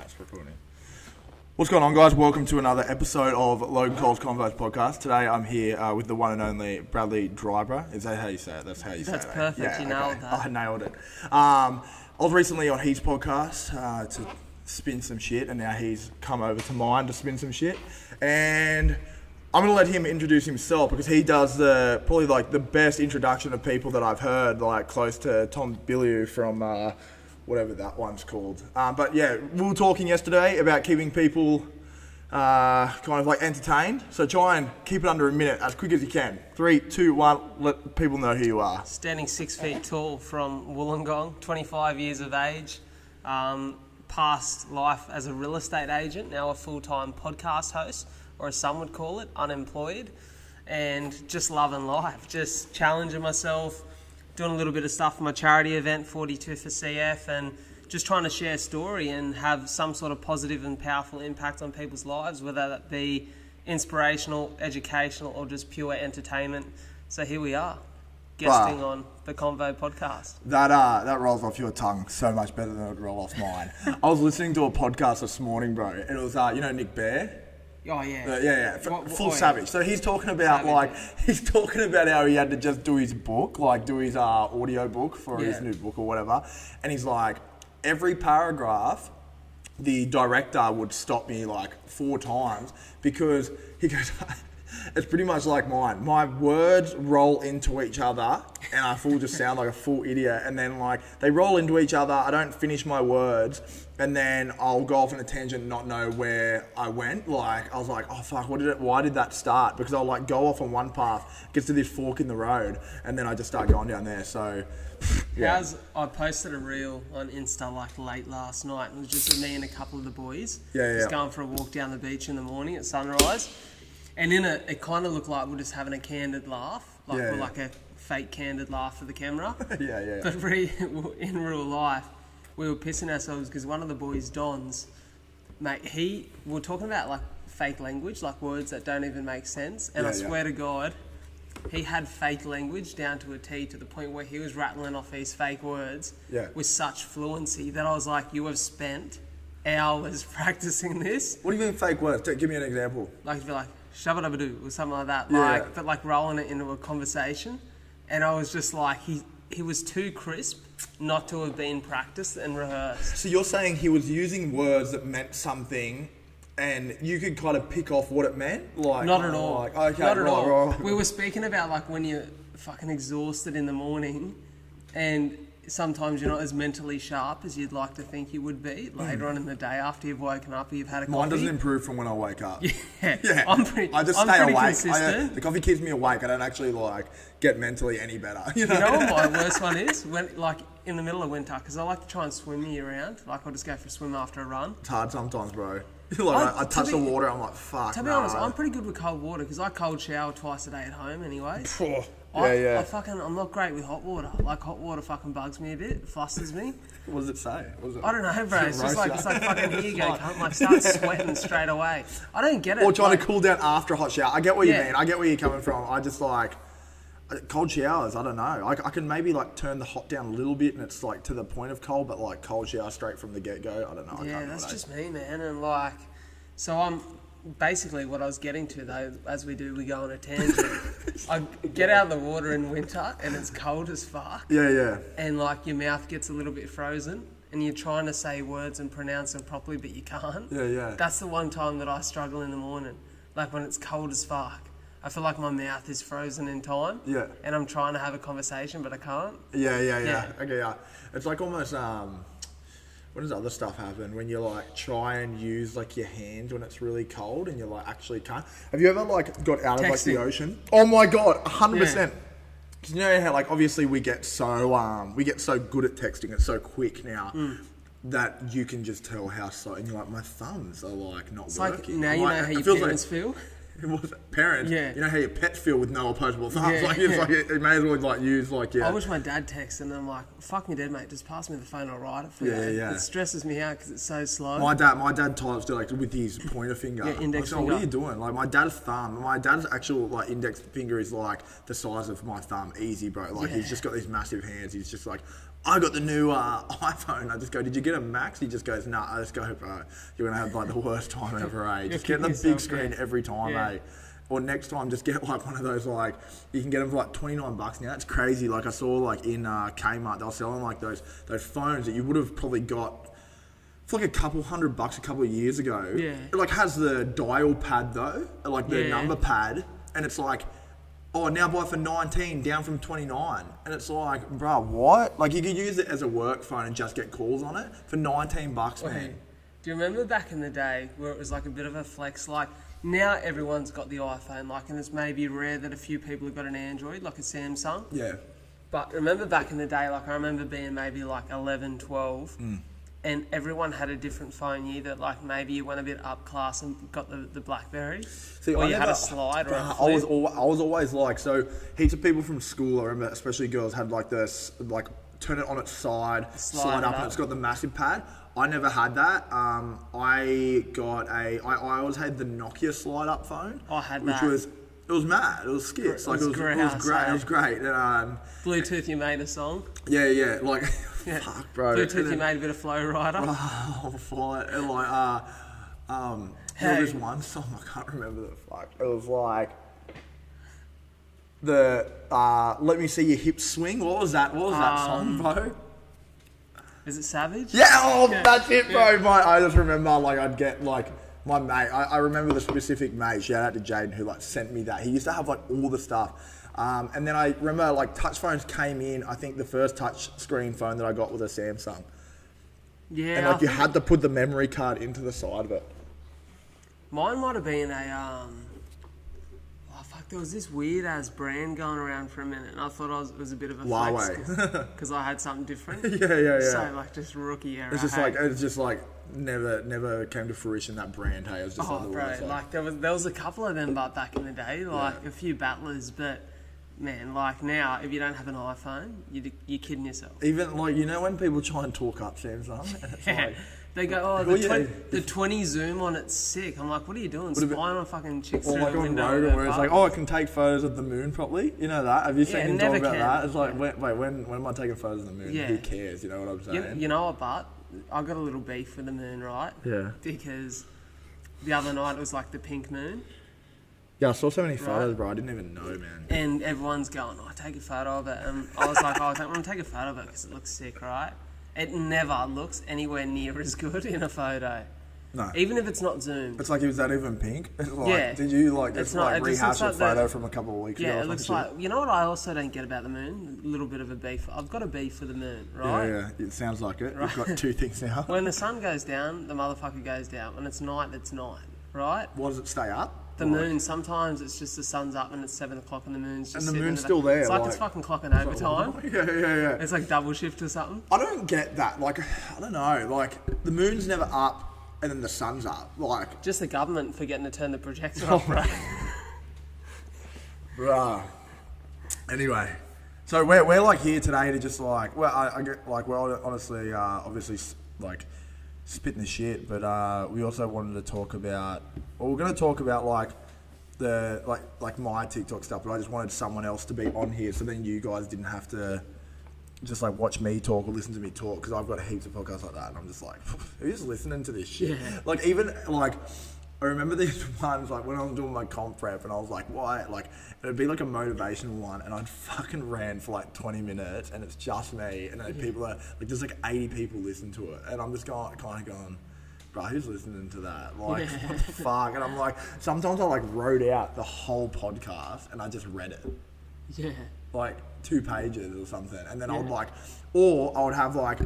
That's recording. What's going on, guys? Welcome to another episode of Logan Cole's Converse podcast. Today I'm here uh, with the one and only Bradley Dryburgh. Is that how you say it? That's how you That's say it. perfect. You nailed that. I nailed it. Um, I was recently on his podcast uh, to spin some shit, and now he's come over to mine to spin some shit. And I'm gonna let him introduce himself because he does the probably like the best introduction of people that I've heard, like close to Tom Bilyeu from uh, whatever that one's called. Um, but yeah, we were talking yesterday about keeping people uh, kind of like entertained. So try and keep it under a minute as quick as you can. Three, two, one. Let people know who you are. Standing six feet tall from Wollongong, 25 years of age, um, past life as a real estate agent, now a full time podcast host, or as some would call it, unemployed, and just loving life, just challenging myself, doing a little bit of stuff for my charity event, 42 for CF, and just trying to share a story and have some sort of positive and powerful impact on people's lives, whether that be inspirational, educational, or just pure entertainment. So here we are, guesting on the Convo podcast. That uh, that rolls off your tongue so much better than it would roll off mine. I was listening to a podcast this morning, bro, and it was uh, you know Nick Bare. Oh yeah, Uh, yeah, yeah, f- What- what- full oh, yeah. savage. So he's talking about Savage, like he's talking about how he had to just do his book, like do his uh, audio book for his new book or whatever, and he's like every paragraph, the director would stop me like four times because he goes. It's pretty much like mine. My words roll into each other, and I full just sound like a full idiot. And then like they roll into each other. I don't finish my words, and then I'll go off on a tangent, and not know where I went. Like I was like, oh fuck, what did it? Why did that start? Because I'll like go off on one path, gets to this fork in the road, and then I just start going down there. So yeah, How's I posted a reel on Insta like late last night. It was just me and a couple of the boys. Yeah, Just yeah. going for a walk down the beach in the morning at sunrise, and in it, it kind of looked like we're just having a candid laugh, like Yeah, we're yeah. like a fake candid laugh for the camera. yeah, yeah. But re- in real life, we were pissing ourselves because one of the boys, Don's, mate, he, we were talking about like fake language, like words that don't even make sense. And I Yeah, yeah. swear to God, he had fake language down to a T to the point where he was rattling off these fake words with such fluency that I was like, you have spent hours practicing this. What do you mean fake words? Give me an example. Like, if you're like, shabba dabba doo, or something like that. Yeah. Like, but like rolling it into a conversation. And I was just like, he, he was too crisp not to have been practiced and rehearsed. So you're saying he was using words that meant something, and you could kind of pick off what it meant? Like Not at all. Like, okay, Not at right, all. right. We were speaking about like when you're fucking exhausted in the morning, and sometimes you're not as mentally sharp as you'd like to think you would be later on in the day after you've woken up or you've had a Hmm. Mine coffee. doesn't improve from when I wake up. Yeah, Yeah, I'm pretty. I just I'm stay awake. I, uh, consistent. the coffee keeps me awake. I don't actually like get mentally any better. You know, You know what my worst one is? When like in the middle of winter, because I like to try and swim year round. Like I'll just go for a swim after a run. it's hard sometimes, bro. like I- I, I to touch be- the water, I'm like, fuck. To be no. honest, I'm pretty good with cold water because I cold shower twice a day at home anyway. Yeah, I, yeah. I fucking, I'm not great with hot water. Like hot water fucking bugs me a bit, it flusters me. what does it say? What it? I don't know, bro. It's just like it's like fucking here you go, cunt. Like start sweating straight away. I don't get it. Or trying like, to cool down after a hot shower. I get what you Yeah. mean. I get where you're coming from. I just like uh, cold showers. I don't know. I, I can maybe like turn the hot down a little bit, and it's like to the point of cold, but like cold shower straight from the get go. I don't know. I Yeah, that's just me, man. And like, so I'm basically what I was getting to though. As we do, we go on a tangent. I get out of the water in winter and it's cold as fuck, Yeah, yeah. and like your mouth gets a little bit frozen, and you're trying to say words and pronounce them properly, but you can't. Yeah, yeah. That's the one time that I struggle in the morning, like when it's cold as fuck. I feel like my mouth is frozen in time. Yeah. And I'm trying to have a conversation, but I can't. Yeah, yeah, yeah. Yeah. Okay, yeah. It's like almost um when does other stuff happen? When you like try and use like your hand when it's really cold and you're like actually can't. Have you ever like got out of like the ocean? Oh my god, hundred percent. Cause you know how like obviously we get so um we get so good at texting, it's so quick now. Mm. That you can just tell how slow, and you're like, my thumbs are like not It's like working. now I'm you like- know how it your feels parents like, feel. What was? Parents, Yeah. You know how your pets feel with no opposable thumbs. Yeah. Like it's like it, it may as well like use like yeah. I wish my dad texted and I'm like, fuck me dead, mate, just pass me the phone, I'll write it for Yeah, you. yeah. It stresses me out because it's so slow. My dad, my dad types like with his pointer finger. Yeah, index I was like, oh, What are you doing? Like my dad's thumb, my dad's actual like index finger is like the size of my thumb, easy, bro. Like he's just got these massive hands. He's just like I got the new uh, iPhone. I just go, did you get a Max? He just goes, nah. I just go, bro, you're gonna have like the worst time ever, eh? Just get the big screen yeah. every time, Yeah. eh? Or next time, just get like one of those like you can get them for like twenty nine bucks now. That's crazy. Like I saw like in uh, Kmart, they were selling like those those phones that you would have probably got for like a couple hundred bucks a couple of years ago. Yeah. It like has the dial pad though, like the Yeah. number pad, and it's like, oh now buy for nineteen, down from twenty nine, and it's like, bruh, what? Like you could use it as a work phone and just get calls on it for nineteen bucks, man. Do you remember back in the day where it was like a bit of a flex? Like now everyone's got the iPhone, like, and it's maybe rare that a few people have got an Android, like a Samsung. Yeah. But remember back in the day, like I remember being maybe like 11, 12, Mm. And everyone had a different phone. You that like maybe you went a bit up class and got the, the BlackBerry, See, or I you had a slide or a I was al- I was always like so. Heaps of people from school, I remember, especially girls, had like this like turn it on its side, Slide slide, up, up. and it's got the massive pad. I never had that. Um, I got a. I, I always had the Nokia slide up phone. I had which that. was it was mad. It was skits. It like was it was, it was great. It was great. And, um, Bluetooth, you made a song. yeah, yeah, like Yeah. fuck, bro. Bluetooth, And you made a bit of Flo Rida. Oh, fly and like uh, um, there Hey. was one song I can't remember the fuck. It was like the uh, "Let Me See Your Hips Swing." What was that? What was that song, bro? Is it Savage? Yeah, oh, Yeah. that's it, bro. My, I just remember like I'd get like my mate. I, I remember the specific mate. Shout out to Jaden who like sent me that. He used to have like all the stuff. Um, and then I remember like touch phones came in. I think the first touch screen phone that I got was a Samsung. Yeah. And like you had to put the memory card into the side of it. Mine might have been a um. Oh fuck! There was this weird ass brand going around for a minute, and I thought I was, it was a bit of a Huawei. because I had something different. Yeah, yeah, yeah. So like just rookie era. It's just hey? like it's just like never never came to fruition that brand. Hey, it was just oh on the bro, website. like there was there was a couple of them, but back in the day, like Yeah. a few battlers, but man, like now, if you don't have an iPhone, you you're kidding yourself. Even like you know when people try and talk up Samsung, Yeah. like They go, oh, Well, the, yeah. 20, the 20 zoom on it's sick. I'm like, what are you doing? Spying on fucking chicks or through like on window. where it's like, oh, I can take photos of the moon properly. You know that? Have you seen Yeah, him talk about can. that? It's like, wait, wait, when when am I taking photos of the moon? Yeah. Who cares? You know what I'm saying? You, you know what, but I got a little beef with the moon, right? Yeah. Because the other night it was like the pink moon, Yeah, I saw so many photos, bro. I didn't even know, man. and everyone's going, "Oh, take a photo of it." And I was like, "Oh, I want to take a photo of it because it looks sick, right?" It never looks anywhere near as good in a photo, No. even if it's not zoomed. It's like, is that even pink? Like, Yeah. Did you like It's just not- like it just rehash looks a like the- photo from a couple of weeks ago? Yeah, it looks like you know what I also don't get about the moon. A little bit of a beef. I've got a beef for the moon, right? Yeah, yeah. It sounds like it. We've got two things now. When the sun goes down, the motherfucker goes down. When it's night, it's night, right? Why does it stay up? The Like- moon, sometimes it's just the sun's up and it's seven o'clock and the moon's just And the sitting moon's in still there, It's like, it's like- fucking clocking overtime. Yeah, yeah, yeah. It's like double shift or something. I don't get that. Like, I don't know. Like, the moon's never up, and then the sun's up. Like, Just the government forgetting to turn the projector Oh off, bro. bruh. Anyway, so we're, we're like here today to just like, well, I, I get like, we're honestly, uh, obviously, s- like, spitting the shit, but uh, we also wanted to talk about, well, we're going to talk about like the like like my TikTok stuff, but I just wanted someone else to be on here, so then you guys didn't have to. Just like watch me talk or listen to me talk because I've got heaps of podcasts like that, and I'm just like, who's listening to this shit? Yeah. Like even like I remember these ones like when I was doing my comp prep and I was like, why? Like it'd be like a motivational one and I'd fucking ran for like 20 minutes and it's just me and then people are like, there's like 80 people listen to it and I'm just going, kind of going, bro, who's listening to that? Like what the fuck? And I'm like, sometimes I like wrote out the whole podcast and I just read it yeah. Like two pages or something, and then I'd like, or I would have like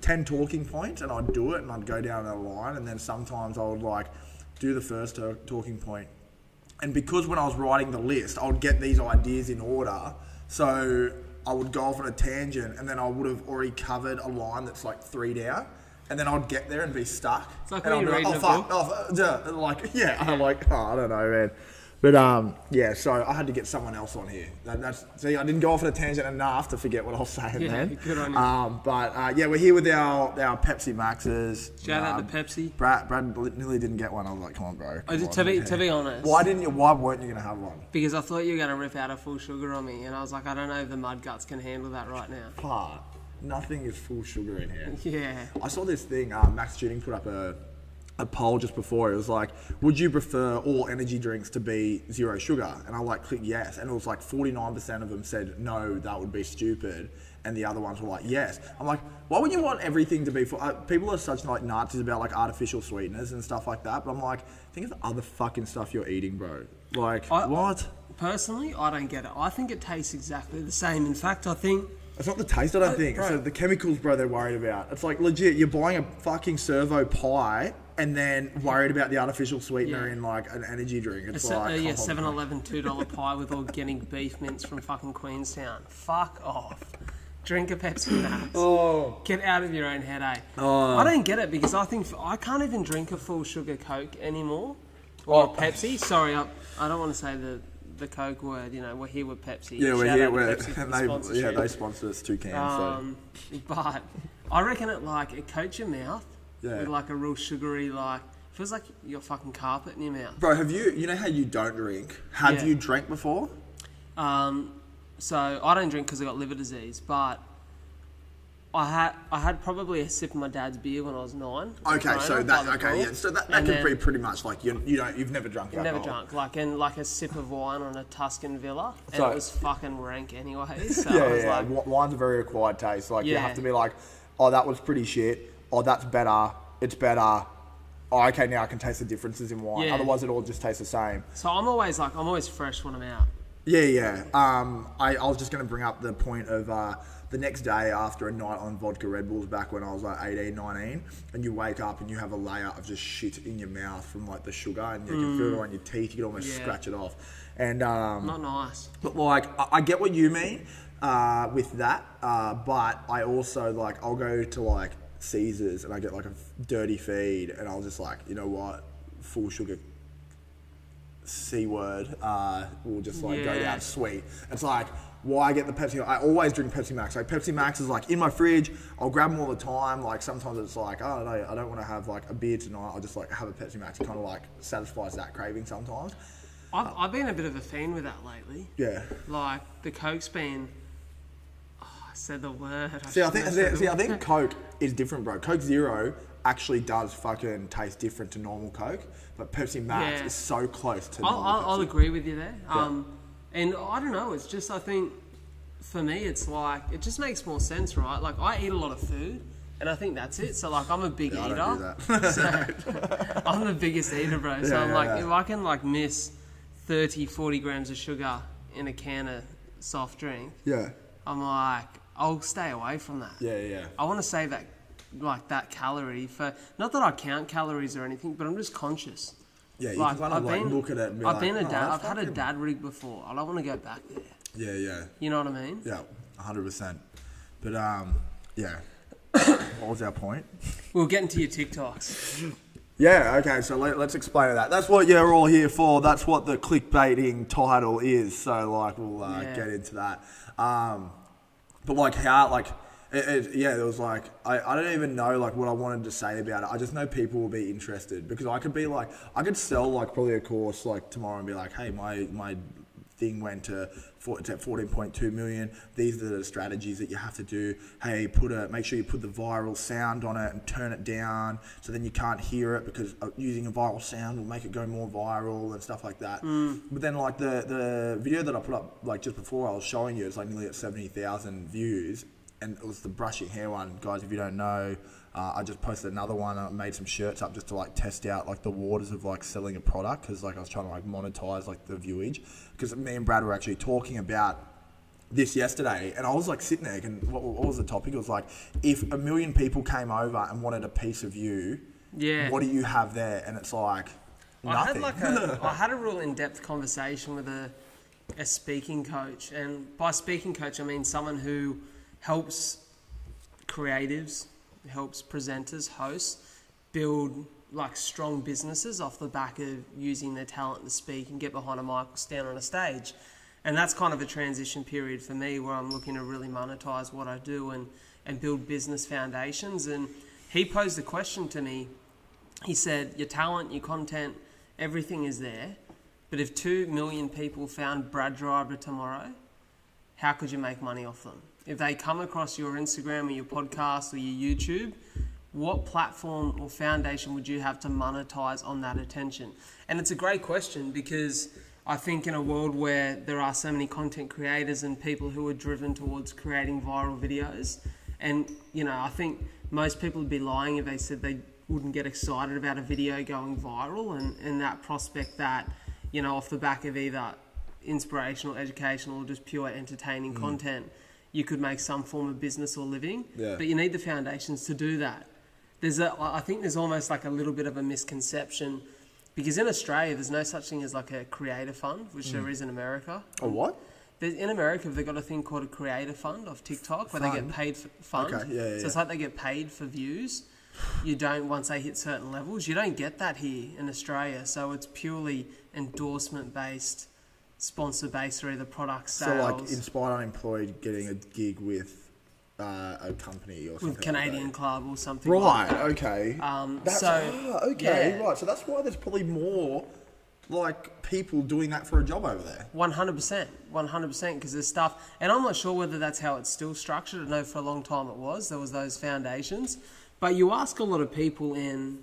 ten talking points, and I'd do it, and I'd go down a line, and then sometimes I would like do the first talking point, and because when I was writing the list, I would get these ideas in order, so I would go off on a tangent, and then I would have already covered a line that's like three down. And then I'd get there and be stuck. It's like and I'd be like, oh, a fuck, oh, fuck, duh," and like, yeah, I'm like, oh, I don't know, man. But um, yeah, so I had to get someone else on here. That, that's see, I didn't go off on a tangent enough to forget what I was saying Yeah, then. good on you. Um, but uh, yeah, we're here with our our Pepsi Maxes. Shout out Um, to Pepsi. Brad, Brad nearly didn't get one. I was like, come on, bro. I come did- on, to be to be honest, Why didn't you? Why weren't you gonna have one? because I thought you were gonna rip out a full sugar on me, and I was like, I don't know if the mud guts can handle that right now. Fuck. Nothing is full sugar in here. Yeah. I saw this thing. Uh, Max Tuning put up a, a poll just before. It was like, would you prefer all energy drinks to be zero sugar? And I like clicked yes, and it was like 49% of them said no, that would be stupid, and the other ones were like yes. I'm like, why would you want everything to be? For, uh, people are such like Nazis about like artificial sweeteners and stuff like that. But I'm like, think of the other fucking stuff you're eating, bro. Like I- what? Personally, I don't get it. I think it tastes exactly the same. In fact, I think It's not the taste, I don't think. bro. So the chemicals, bro, they're worried about. It's like legit. You're buying a fucking servo pie and then worried about the artificial sweetener Yeah. in like an energy drink. It's se- uh, like yeah, oh, 7 Eleven $2 pie with organic beef mince from fucking Queenstown. Fuck off. Drink a Pepsi Max. Oh, Get out of your own head, eh? Oh. I don't get it because I think I can't even drink a full sugar Coke anymore. Or Oh. Pepsi. Sorry, I, I don't want to say the, the Coke word. You know, we're here with Pepsi. yeah, we're Shout here. out to We're, Pepsi for and the they, yeah, sponsorship. they sponsored us two cans. Um, but I reckon it like it coats your mouth Yeah. with like a real sugary like feels like you got fucking carpet in your mouth. bro, have you? You know how you don't drink? Have Yeah. you drank before? Um, so I don't drink because I got liver disease, but I had I had probably a sip of my dad's beer when I was nine. Okay, Corona, so that okay, yeah. So that, that And could then- be pretty much like you. You don't. You've never drunk. Never drunk, like in like a sip of wine on a Tuscan villa, and So- it was fucking rank anyway. So Yeah, I was yeah. like, Wine's a very acquired taste. Like you have to be like, oh, that was pretty shit. Oh, that's better. It's better. Oh, okay, now I can taste the differences in wine. Yeah. Otherwise, it all just tastes the same. so I'm always like, I'm always fresh when I'm out. Yeah, yeah. Um, I, I was just going to bring up the point of uh, the next day after a night on vodka Red Bulls back when I was like 18, 19, and you wake up and you have a layer of just shit in your mouth from like the sugar, and you can feel it on your teeth. You can almost Mm. Yeah. scratch it off. And um, Not nice. but like, I, I get what you mean uh, with that, uh, but I also like, I'll go to like Caesars and I get like a f- dirty feed, and I'll just like, you know what, full sugar c word uh, will just like go down sweet. It's like. Why I get the Pepsi? I always drink Pepsi Max. Like Pepsi Max is like in my fridge. I'll grab them all the time. Like sometimes it's like I don't know. I don't want to have like a beer tonight. I'll just like have a Pepsi Max. It kind of like satisfies that craving sometimes. I've, I've been a bit of a fiend with that lately. Yeah. Like the Coke's been. I said the word. See, I think shouldn't see, see, I think. Coke is different, bro. Coke Zero actually does fucking taste different to normal Coke, but Pepsi Max Yeah. is so close to I'll, I'll, I'll agree with you there. Um, and I don't know. It's just I think for me, it's like it just makes more sense, right? Like I eat a lot of food, and I think that's it. So like I'm a big Yeah, I eater. don't do that. So I'm the biggest eater, bro. So Yeah, I'm yeah, like, yeah. if I can like miss 30, 40 grams of sugar in a can of soft drink, yeah, I'm like, I'll stay away from that. yeah, yeah. I want to save that, like that calorie for not that I count calories or anything, but I'm just conscious. Yeah, you Like, can kind of I've like been- look at it. And be I've like, been a "Oh, dad. I've had a dad rig before. I don't want to go back there. Yeah, yeah, You know what I mean? yeah, hundred percent. But um, yeah. what was our point? We'll get into your TikToks. Yeah, okay, so let, let's explain that. That's what you're all here for. That's what the clickbaiting title is. So, like, we'll uh, Yeah. get into that. Um, but, like, how, like, it, it, yeah, there was like, I, I don't even know, like, what I wanted to say about it. I just know people will be interested because I could be like, I could sell, like, probably a course, like, tomorrow and be like, hey, my, my thing went to four, it's at 14.2 million. These are the strategies that you have to do. Hey, put a make sure you put the viral sound on it and turn it down so then you can't hear it because uh, using a viral sound will make it go more viral and stuff like that. But then like the the video that I put up like just before I was showing you, it's like nearly at 70,000 views and it was the brushing hair one, guys. If you don't know, uh, I just posted another one. I made some shirts up just to like test out like the waters of like selling a product because like I was trying to like monetize like the viewage. Because me and Brad were actually talking about this yesterday, and I was like sitting there, and what, what was the topic? It was like if a million people came over and wanted a piece of you, Yeah. what do you have there? And it's like nothing. I had like a, I had a real in-depth conversation with a, a speaking coach, and by speaking coach I mean someone who helps creatives, helps presenters, hosts build like strong businesses off the back of using their talent to speak and get behind a mic, stand on a stage, and that's kind of a transition period for me where I'm looking to really monetize what I do and and build business foundations. And he posed a question to me he said, Your talent, your content, everything is there. But if two million people found Brad Dryburgh tomorrow, how could you make money off them? if they come across your Instagram or your podcast or your YouTube, what platform or foundation would you have to monetize on that attention? And it's a great question because I think in a world where there are so many content creators and people who are driven towards creating viral videos, and you know, I think most people would be lying if they said they wouldn't get excited about a video going viral and, and that prospect that, you know, off the back of either inspirational, educational, or just pure entertaining Mm. content, you could make some form of business or living. Yeah. But you need the foundations to do that. There's a, I think there's almost like a little bit of a misconception because in Australia there's no such thing as like a creator fund, which Mm. there is in America. A what? There's, in America, they've got a thing called a creator fund of TikTok where they get paid for fund. Okay, yeah, yeah, So it's like they get paid for views. You don't once they hit certain levels. You don't get that here in Australia. So it's purely endorsement based, sponsor base through the product So like inspired unemployed getting a gig with uh, a company or something. with Canadian Like Club or something. that. like Right. Okay. Um, That's, so ah, okay. yeah. Right. So that's why there's probably more like people doing that for a job over there. One hundred percent, one hundred percent, because there's stuff, and I'm not sure whether that's how it's still structured. I know for a long time it was. There was those foundations, but you ask a lot of people in,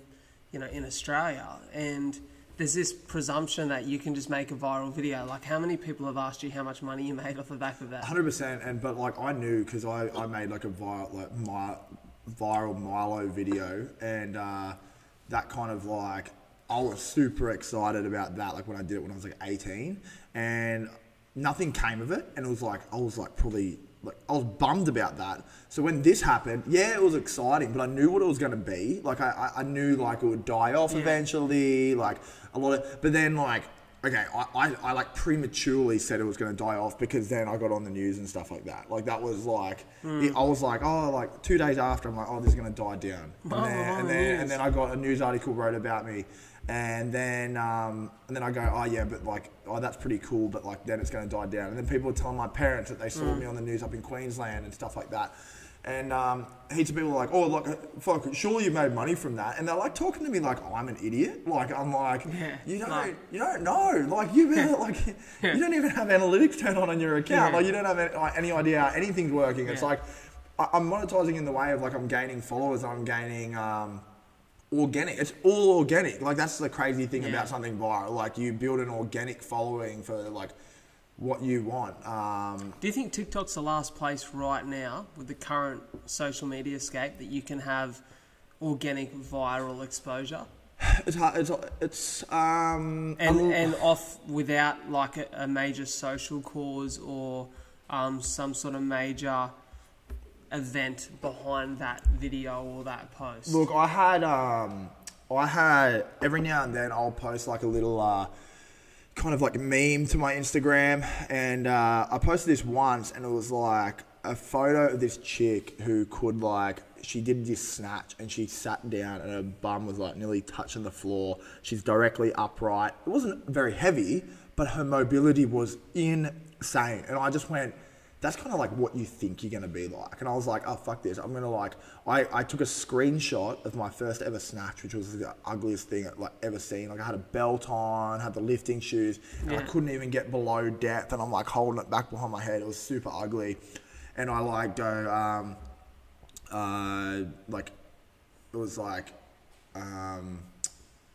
you know, in Australia, and there's this presumption that you can just make a viral video. Like, how many people have asked you how much money you made off the back of that? Hundred percent, and but like I knew because I, I made like a viral like my viral Milo video, and uh, that kind of like I was super excited about that. Like when I did it when I was like eighteen, and nothing came of it, and it was like I was like probably like I was bummed about that. So when this happened, yeah, it was exciting, but I knew what it was going to be. Like I, I knew like it would die off Yeah. eventually. Like a lot of, but then like okay, I, I, I like prematurely said it was going to die off because then I got on the news and stuff like that. Like that was like, Hmm. it- I was like, oh, like two days after, I'm like, oh, this is going to die down. And Oh, then, and then, and then I got a news article wrote about me. And then, um, and then I go, oh yeah, but like, oh that's pretty cool, but like then it's going to die down. And then people were telling my parents that they saw Hmm. me on the news up in Queensland and stuff like that. And um, heaps of people were like, oh, look, fuck, surely you made money from that. And they're like talking to me like I'm an idiot. Like I'm like, Yeah, you don't, like- you don't know. Like you like you don't even have analytics turned on on your account. Yeah. Like you don't have any, like, any idea how anything's working. It's like I- I'm monetizing in the way of like I'm gaining followers. I'm gaining um, organic. It's all organic. Like that's the crazy thing Yeah. about something viral. Like you build an organic following for like what you want. Um, Do you think TikTok's the last place right now with the current social media scape that you can have organic viral exposure? it's hard. It's it's um, and I'm- and off without like a, a major social cause or um, some sort of major event behind that video or that post. Look, I had um, I had every now and then I'll post like a little uh, kind of like meme to my Instagram, and uh, I posted this once, and it was like a photo of this chick who could like she did this snatch, and she sat down, and her bum was like nearly touching the floor. She's directly upright. It wasn't very heavy, but her mobility was insane, and I just went that's kind of like what you think you're gonna be like. And I was like, oh fuck this, I'm gonna like, I, I took a screenshot of my first ever snatch, which was the ugliest thing I'd like ever seen. Like I had a belt on, had the lifting shoes, and I couldn't even get below depth, and I'm like holding it back behind my head. It was super ugly, and I like go, um, uh, like, it was like, um,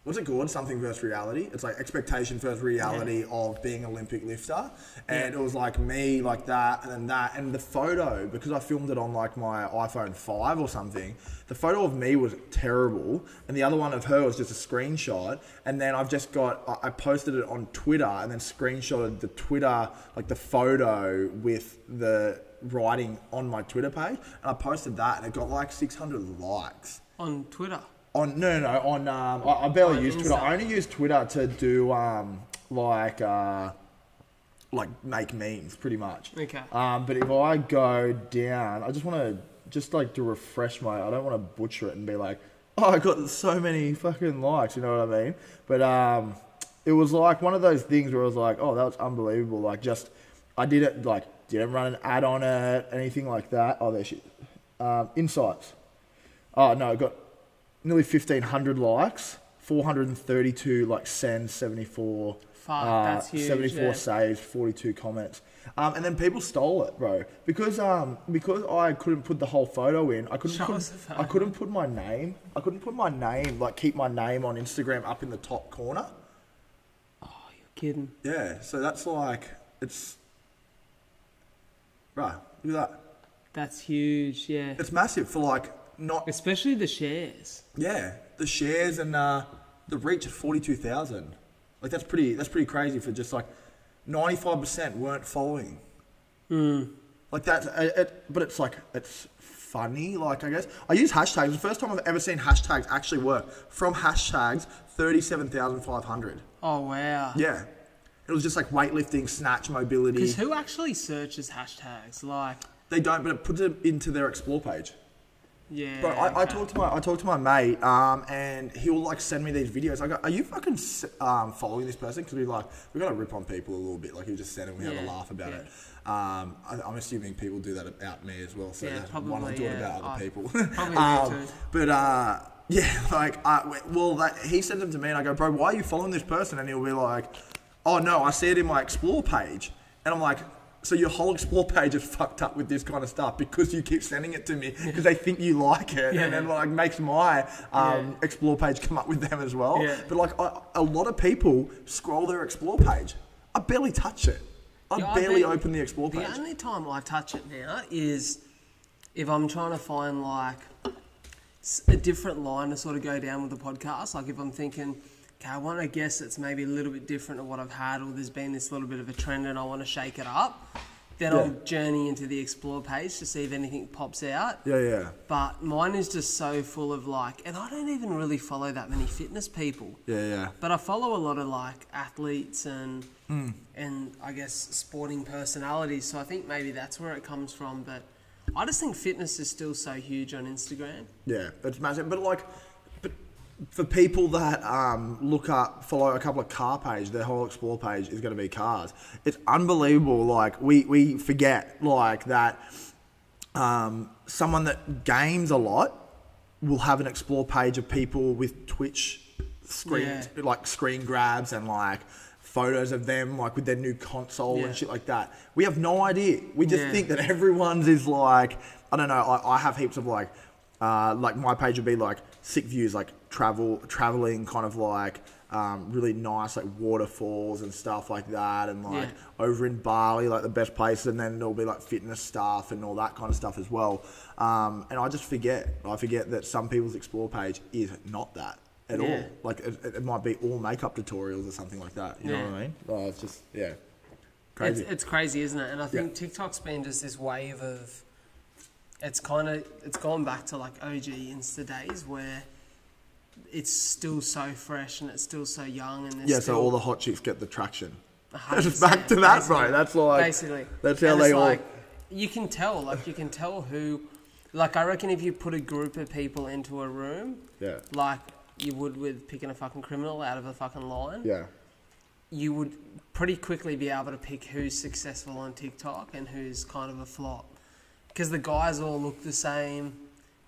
what's it called? Something versus reality. It's like expectation versus reality of being Olympic lifter. And it was like me, like that, and then that. And the photo, because I filmed it on like my iPhone 5 or something, the photo of me was terrible. And the other one of her was just a screenshot. And then I've just got, I- I posted it on Twitter and then screenshotted the Twitter, like the photo with the writing on my Twitter page. And I posted that and it got like 600 likes. on Twitter. On no, no, no on um, I, I barely On use Twitter. I only use Twitter to do um, like uh, like make memes, pretty much. Okay. Um, but if I go down, I just want to just like to refresh my. I don't want to butcher it and be like, oh, I got so many fucking likes. You know what I mean? But um, it was like one of those things where I was like, oh, that was unbelievable. Like just, I did it like didn't run an ad on it, anything like that. Oh, there she. Um, insights. Oh no, I got nearly fifteen hundred likes, four hundred and thirty-two like sends, seventy-four Fuck, Uh, that's huge. 74 yeah. saves, 42 comments. Um, and then people stole it, bro, because um, because I couldn't put the whole photo in. I couldn't Show put, us the photo. I couldn't put my name. I couldn't put my name like keep my name on Instagram up in the top corner. Oh, you're kidding. Yeah, so that's like it's right. Look at that. That's huge. Yeah. It's massive for like not Especially the shares. yeah the shares and uh, the reach of forty two thousand. Like that's pretty that's pretty crazy for just like ninety five percent weren't following. Hmm. Like that's it, it, but it's like it's funny. Like I guess I use hashtags. The first time I've ever seen hashtags actually work from hashtags thirty seven thousand five hundred. Oh wow. Yeah, it was just like weightlifting, snatch, mobility. Because who actually searches hashtags? Like, They don't, but it puts it into their explore page. Yeah. Bro, I, I talked to my I talked to my mate, um, and he'll like send me these videos. I go, "Are you fucking um, following this person?" Because we like we got to rip on people a little bit. Like he just send it, and we have a laugh about yeah. it. Um, I, I'm assuming people do that about me as well. So Yeah, that's one I'm probably, doing about other I- people. probably me um, too. But uh, yeah, like I well, that, he sent them to me, and I go, "Bro, why are you following this person?" And he'll be like, "Oh no, I see it in my explore page," and I'm like. So your whole explore page is fucked up with this kind of stuff because you keep sending it to me because they think you like it, Yeah. and then like makes my um, Yeah. explore page come up with them as well. Yeah. But like I, a lot of people scroll their explore page. I barely touch it. I Yeah, I barely open the explore page. The only time I touch it now is if I'm trying to find like a different line to sort of go down with the podcast. Like if I'm thinking, okay, I want to guess it's maybe a little bit different to what I've had, or there's been this little bit of a trend and I want to shake it up. Then I'll journey into the explore page to see if anything pops out. yeah, yeah, But mine is just so full of like, and I don't even really follow that many fitness people. yeah, yeah. But I follow a lot of like athletes and Hmm. and I guess sporting personalities. So I think maybe that's where it comes from. But I just think fitness is still so huge on Instagram. Yeah, it's massive. But like, for people that um, look up, follow a couple of car page, their whole explore page is going to be cars. It's unbelievable. Like we we forget like that. Um, someone that games a lot will have an explore page of people with Twitch screen Yeah. like screen grabs and like photos of them like with their new console Yeah. and shit like that. We have no idea. We just Yeah. think that everyone's is like I don't know. I, I have heaps of like uh, like my page would be like sick views like travel traveling kind of like um, really nice like waterfalls and stuff like that and like Yeah. over in Bali like the best places and then there'll be like fitness stuff and all that kind of stuff as well. Um, and I just forget. I forget that some people's explore page is not that at Yeah. all. Like it, it might be all makeup tutorials or something like that. You know what I mean? Oh, it's just yeah, It's, crazy. it's crazy, isn't it? And I think Yeah. TikTok's been just this wave of. It's kind of it's gone back to like OG Insta days where it's still so fresh and it's still so young and yeah, so all the hot chicks get the traction. Back to that, bro. That's like basically. That's how And they all. like you can tell, like you can tell who, like I reckon if you put a group of people into a room, yeah, like you would with picking a fucking criminal out of a fucking line, yeah, you would pretty quickly be able to pick who's successful on TikTok and who's kind of a flop, because the guys all look the same.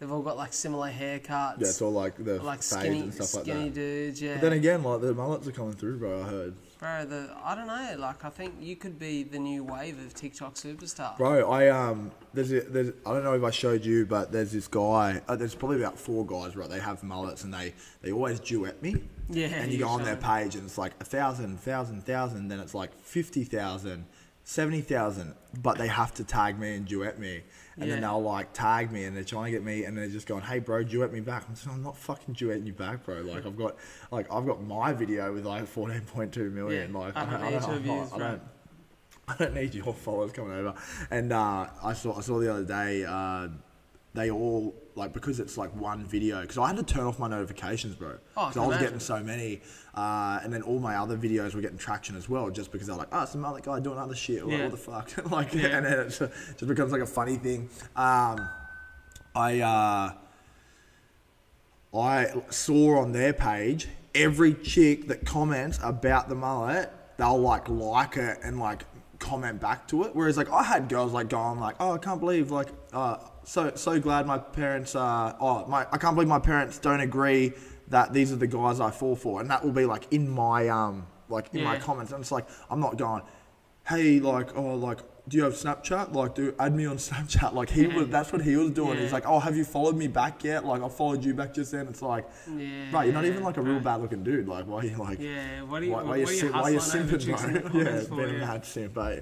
They've all got like similar haircuts. yeah. It's all like the like fades skinny, and stuff like skinny that. dudes. Yeah. But then again, like the mullets are coming through, bro. I heard. Bro, the I don't know. Like I think you could be the new wave of TikTok superstar. Bro, I um, there's a, there's I don't know if I showed you, but there's this guy. Uh, there's probably about four guys, right? They have mullets and they they always duet me. Yeah, And you you go on their page and it's like a thousand, thousand, thousand. Then it's like fifty thousand, seventy thousand. But they have to tag me and duet me. And then they'll like tag me and they're trying to get me and they're just going, "Hey, bro, duet me back." I'm saying, "I'm not fucking duetting you back, bro. Like I've got like I've got my video with like 14.2 million. Yeah, like I don't need your I'm not- views, I don't, I don't need your followers coming over. And uh, I saw I saw the other day uh, they all like because it's like one video because I had to turn off my notifications, bro. Oh, I Because I was getting so many, uh, and then all my other videos were getting traction as well, just because they're like, oh, some other guy doing other shit. Like, Yeah. what the fuck? like, Yeah. and then it just becomes like a funny thing. Um, I. Uh, I saw on their page every chick that comments about the mullet, they'll like like it and like comment back to it. Whereas like I had girls like going like, oh, I can't believe like, uh, so so glad my parents uh, oh my I can't believe my parents don't agree that these are the guys I fall for, and that will be like in my um like in my comments, and it's like I'm not going, hey, like oh like. Do you have Snapchat? Like, do add me on Snapchat. Like he was. That's what he was doing. He's like, oh, have you followed me back yet? Like, I followed you back just then. It's like, Yeah. right, you're not even like a real right. bad looking dude. Like, why are you like, Yeah, what are you, why, why, you are you sim- why you simping, chicks in the bro? yeah, for, being a yeah. mad simp, eh?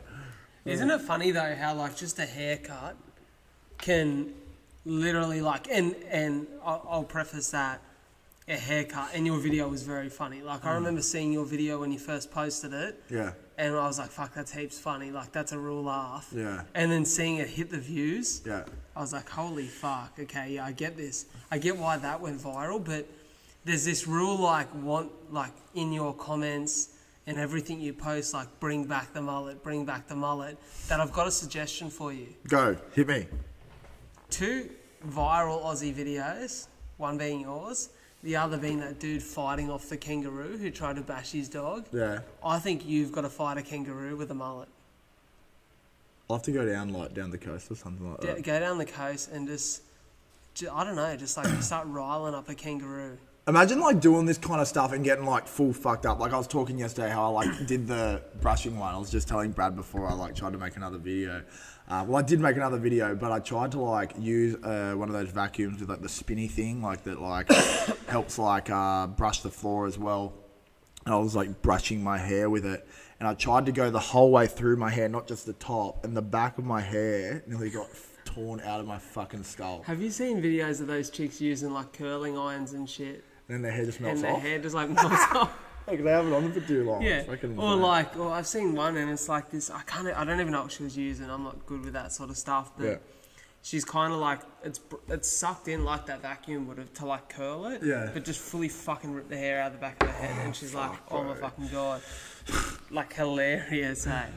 Isn't it funny though how like just a haircut can literally like and and I'll, I'll preface that a haircut and your video was very funny. Like Mm. I remember seeing your video when you first posted it, Yeah, and I was like, "Fuck, that's heaps funny. Like that's a real laugh." yeah, And then seeing it hit the views, yeah. I was like, "Holy fuck! Okay, yeah, I get this. I get why that went viral." But there's this rule like want like in your comments and everything you post, like bring back the mullet, bring back the mullet. That I've got a suggestion for you. Go, hit me. Two viral Aussie videos, one being yours, the other being that dude fighting off the kangaroo who tried to bash his dog. Yeah. I think you've got to fight a kangaroo with a mullet. I'll have to go down like down the coast or something like that. Go down the coast and just, ju- I don't know, just like start riling up a kangaroo. Imagine like doing this kind of stuff and getting like full fucked up. Like I was talking yesterday how I like did the brushing one. I was just telling Brad before I like tried to make another video. Uh, well, I did make another video, but I tried to like use uh, one of those vacuums with like the spinny thing, like that like helps like uh, brush the floor as well. And I was like brushing my hair with it, and I tried to go the whole way through my hair, not just the top, and the back of my hair nearly got torn out of my fucking skull. Have you seen videos of those chicks using like curling irons and shit? And then their hair just melts And melts their off. hair just like melts off. Like they have it on for too long. Yeah. Fucking Or like, or I've seen one and it's like this. I can't. I don't even know what she was using. I'm not good with that sort of stuff. But Yeah. she's kind of like it's it's sucked in like that vacuum would have to like curl it. Yeah. But just fully fucking rip the hair out of the back of her head, and oh, she's like, "Oh my fucking god!" like hilarious, hey.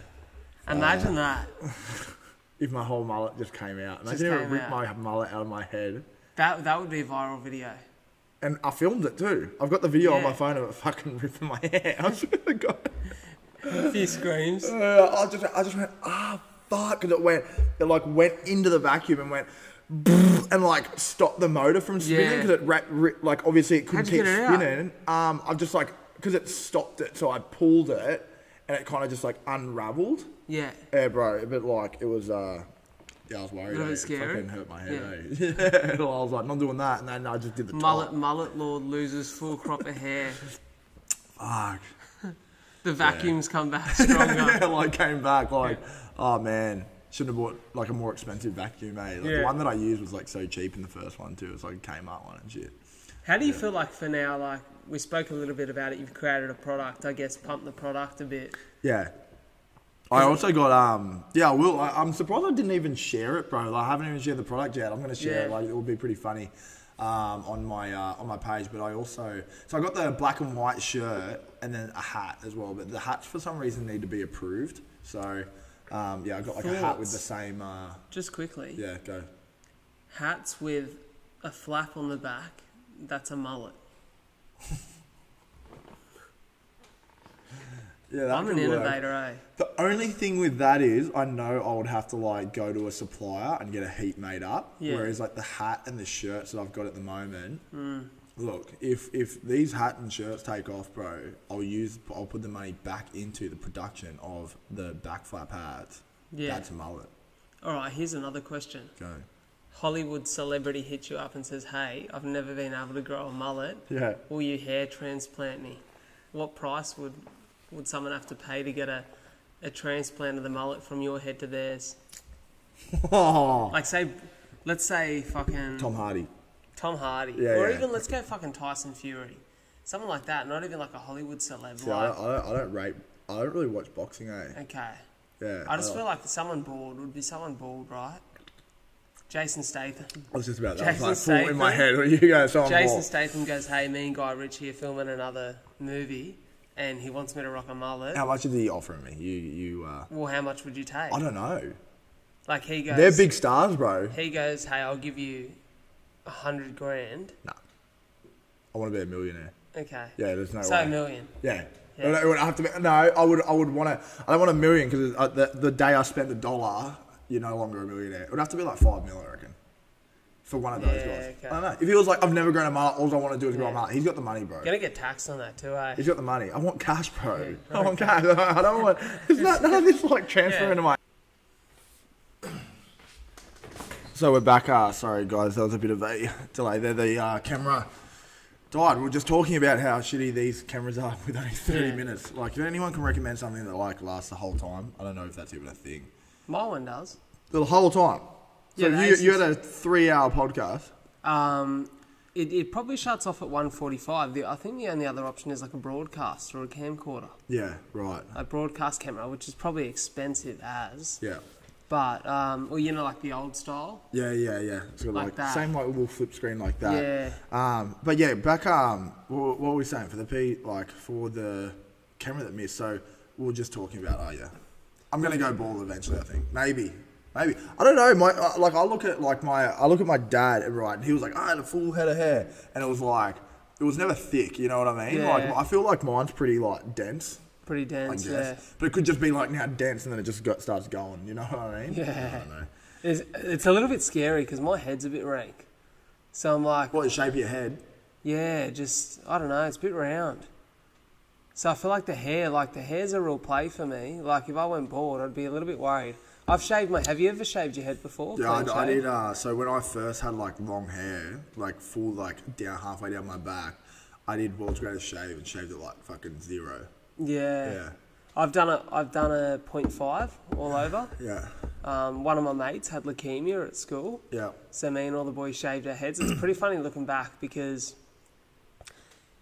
Imagine uh, that. if my whole mullet just came out. Just Imagine if it ripped out. my mullet out of my head. That that would be a viral video. And I filmed it too. I've got the video on my phone of it fucking ripping my hair. I swear to God. A few screams. Uh, I just, I just went, ah, fuck, because it went, it like went into the vacuum and went, and like stopped the motor from spinning Yeah. because it ra- ri- like obviously it couldn't keep it out? spinning. Um, I've just like because it stopped it, so I pulled it and it kind of just like unraveled. Yeah. Yeah, bro, but like it was, uh, yeah, I was worried. Little bit It scary? fucking hurt my head. Eh? I was like, not doing that, and then I just did the top. Mullet mullet lord loses full crop of hair. Fuck. The vacuums come back stronger. yeah, like came back like, oh man, shouldn't have bought like a more expensive vacuum, eh? Like, Yeah. The one that I used was like so cheap in the first one too. It's like a Kmart one and shit. How do you feel like for now? Like we spoke a little bit about it. You've created a product. I guess pump the product a bit. Yeah. I also got um yeah I will I, I'm surprised I didn't even share it bro. Like, I haven't even shared the product yet. I'm gonna share it. Like it will be pretty funny um, on my uh, on my page. But I also so I got the black and white shirt and then a hat as well. But the hats for some reason need to be approved. So um, yeah I got like a hat with the same uh, Just quickly, yeah go. Hats with a flap on the back. That's a mullet. yeah that I'm an could work. innovator, eh? The only thing with that is, I know I would have to like go to a supplier and get a heat made up. Yeah. Whereas like the hat and the shirts that I've got at the moment, Hmm. look, if if these hat and shirts take off, bro, I'll use I'll put the money back into the production of the back flap hats. Yeah. That's a mullet. All right. Here's another question. Go. Hollywood celebrity hits you up and says, "Hey, I've never been able to grow a mullet. Yeah. Will you hair transplant me? What price would would someone have to pay to get a a transplant of the mullet from your head to theirs? Oh, Like say, let's say fucking Tom Hardy. Tom Hardy, Yeah, or yeah. even let's go fucking Tyson Fury, someone like that. Not even like a Hollywood celeb. See, I, like, don't, I, don't, I don't rate. I don't really watch boxing, eh? okay, Yeah. I just feel like someone bald would be someone bald, right? Jason Statham. I was just about that. I was Jason like, full in my head. Statham. You go, someone Jason. Statham goes, "Hey, me and Guy Ritchie are filming another movie, and he wants me to rock a mullet. How much is he offering me? You, you. Uh, Well, how much would you take? I don't know. Like he goes, They're big stars, bro. He goes, "Hey, I'll give you a hundred grand." No. I want to be a millionaire. Okay. Yeah, there's no so way. a million. Yeah. Yeah. It would have to be, no, I would. I would want to. I don't want a million because uh, the, the day I spent the dollar, you're no longer a millionaire. It would have to be like five million. I. for one of those Yeah, guys. okay. I don't know. If he was like, I've never grown a mullet, all I want to do is grow a mullet. He's got the money, bro. Gonna get taxed on that too, eh? He's got the money. I want cash, bro. I want cash. I don't want. It's not none of this like transfer Yeah. into my. So we're back. Uh, sorry, guys. There was a bit of a delay there. The uh, camera died. We were just talking about how shitty these cameras are with only 30 Yeah. minutes. Like, if anyone can recommend something that like lasts the whole time, I don't know if that's even a thing. My one does. The whole time. So Yeah, you, you had a three-hour podcast. Um, it, it probably shuts off at 145. The, I think the only other option is like a broadcast or a camcorder. Yeah. Right. A broadcast camera, which is probably expensive as, Yeah. but um, or you know like the old style. Yeah, yeah, yeah. It's got Like like, that. same like little flip screen like that. Yeah. Um, but yeah, back um, what, what were we saying for the P like for the camera that missed? So we are just talking about. Oh yeah, I'm gonna go bald eventually. I think maybe, maybe. I don't know. My uh, like I look at like my I look at my dad right, and he was like I had a full head of hair, and it was like it was never thick. You know what I mean? Yeah. Like I feel like mine's pretty like dense. Pretty dense, yeah. but it could just be like now dense, and then it just got, starts going. You know what I mean? Yeah. I don't know. It's, it's a little bit scary because my head's a bit rank. So I'm like, What the shape of your head? yeah, just, I don't know, it's a bit round. So I feel like the hair, like the hair's a real play for me. Like if I went bald, I'd be a little bit worried. I've shaved my, have you ever shaved your head before? Yeah, I, I did. Uh, so when I first had like long hair, like full, like down halfway down my back, I did world's greatest shave and shaved it like fucking zero. Yeah. Yeah, I've done a, I've done a 0.5 all over. yeah, Um, one of my mates had leukemia at school. yeah, So me and all the boys shaved our heads. It's pretty funny looking back because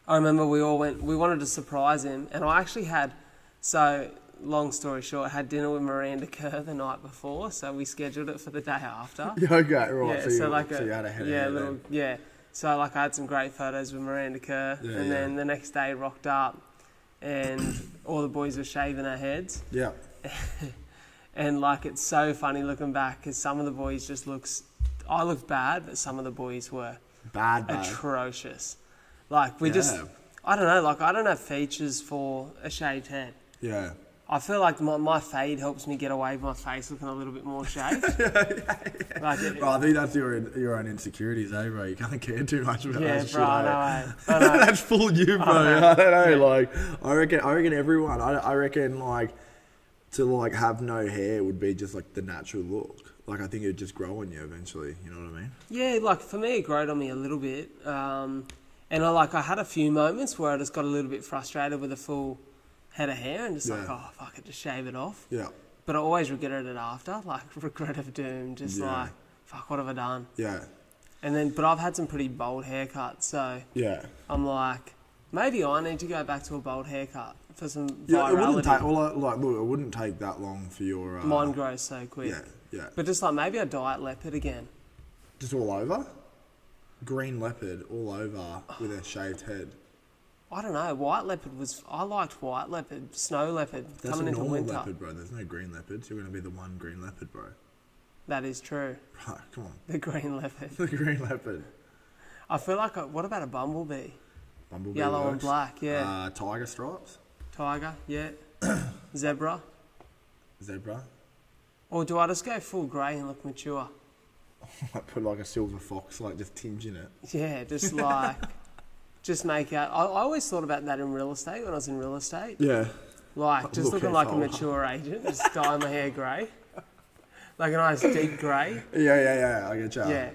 I remember we all went. We wanted to surprise him, and I actually had. So long story short, I had dinner with Miranda Kerr the night before, so we scheduled it for the day after. yeah. Okay, right. yeah, so, so, like so a, a yeah, little then. yeah. So like I had some great photos with Miranda Kerr, Yeah, and then the next day rocked up, and all the boys were shaving their heads. Yeah, And like it's so funny looking back because some of the boys just looks. I looked bad, but some of the boys were bad, bad. atrocious. Like we just, I don't know. Like I don't have features for a shaved head. yeah, I feel like my, my fade helps me get away with my face looking a little bit more shaved. Like it- Bro, I think that's your your own insecurities, eh, bro? You can't care too much about yeah, that shit. bro, I eh? know. I that's full you, bro. know. I don't know. Like, I reckon, I reckon everyone. I, I reckon like to like have no hair would be just like the natural look. Like, I think it'd just grow on you eventually. You know what I mean? Yeah, like for me, it growed on me a little bit, um, and I like I had a few moments where I just got a little bit frustrated with a full head of hair and just like, oh fuck it, just shave it off. Yeah, But I always regretted it after, like regret of doom, just Yeah. like fuck, what have I done? yeah, And then, but I've had some pretty bold haircuts, so yeah. I'm like, maybe I need to go back to a bold haircut for some Yeah, it wouldn't take. Well, like, like, look, it wouldn't take that long for your. Uh, Mine grows so quick. Yeah, yeah. But just like maybe I dye it leopard again. Just all over. Green leopard all over with a shaved head. I don't know. White leopard was. I liked white leopard, snow leopard That's coming a into normal winter. leopard, bro. There's no green leopards. You're gonna be the one green leopard, bro. That is true. Right, come on. The green leopard. The green leopard. I feel like. A, what about a bumblebee? Bumblebee Yellow and black. Yeah. Uh, tiger stripes. Tiger. Yeah. Zebra. Zebra. Or do I just go full grey and look mature? I put like a silver fox, like just tinging it. Yeah, just like. Just make out. I, I always thought about that in real estate when I was in real estate. Yeah. Like, just Look looking like a mature agent, just dye my hair grey. Like a nice deep grey. Yeah, yeah, yeah. I get you. Yeah.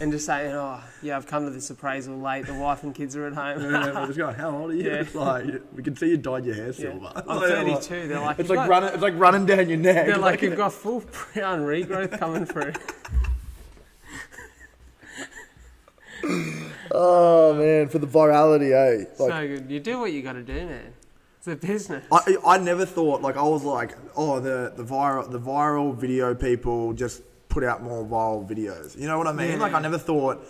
And just saying, oh, yeah, I've come to this appraisal late. The wife and kids are at home. Yeah, just going, how old are you? Yeah. It's like, we can see you dyed your hair Yeah. silver. I'm 32. They're like, It's like got- running. It's like running down your neck. They're like, you've got full brown regrowth coming through. Oh man, for the virality, eh? Like, so good. You do what you got to do, man. It's a business. I, I never thought like I was like oh the the viral the viral video people just put out more viral videos you know what I mean Yeah. like I never thought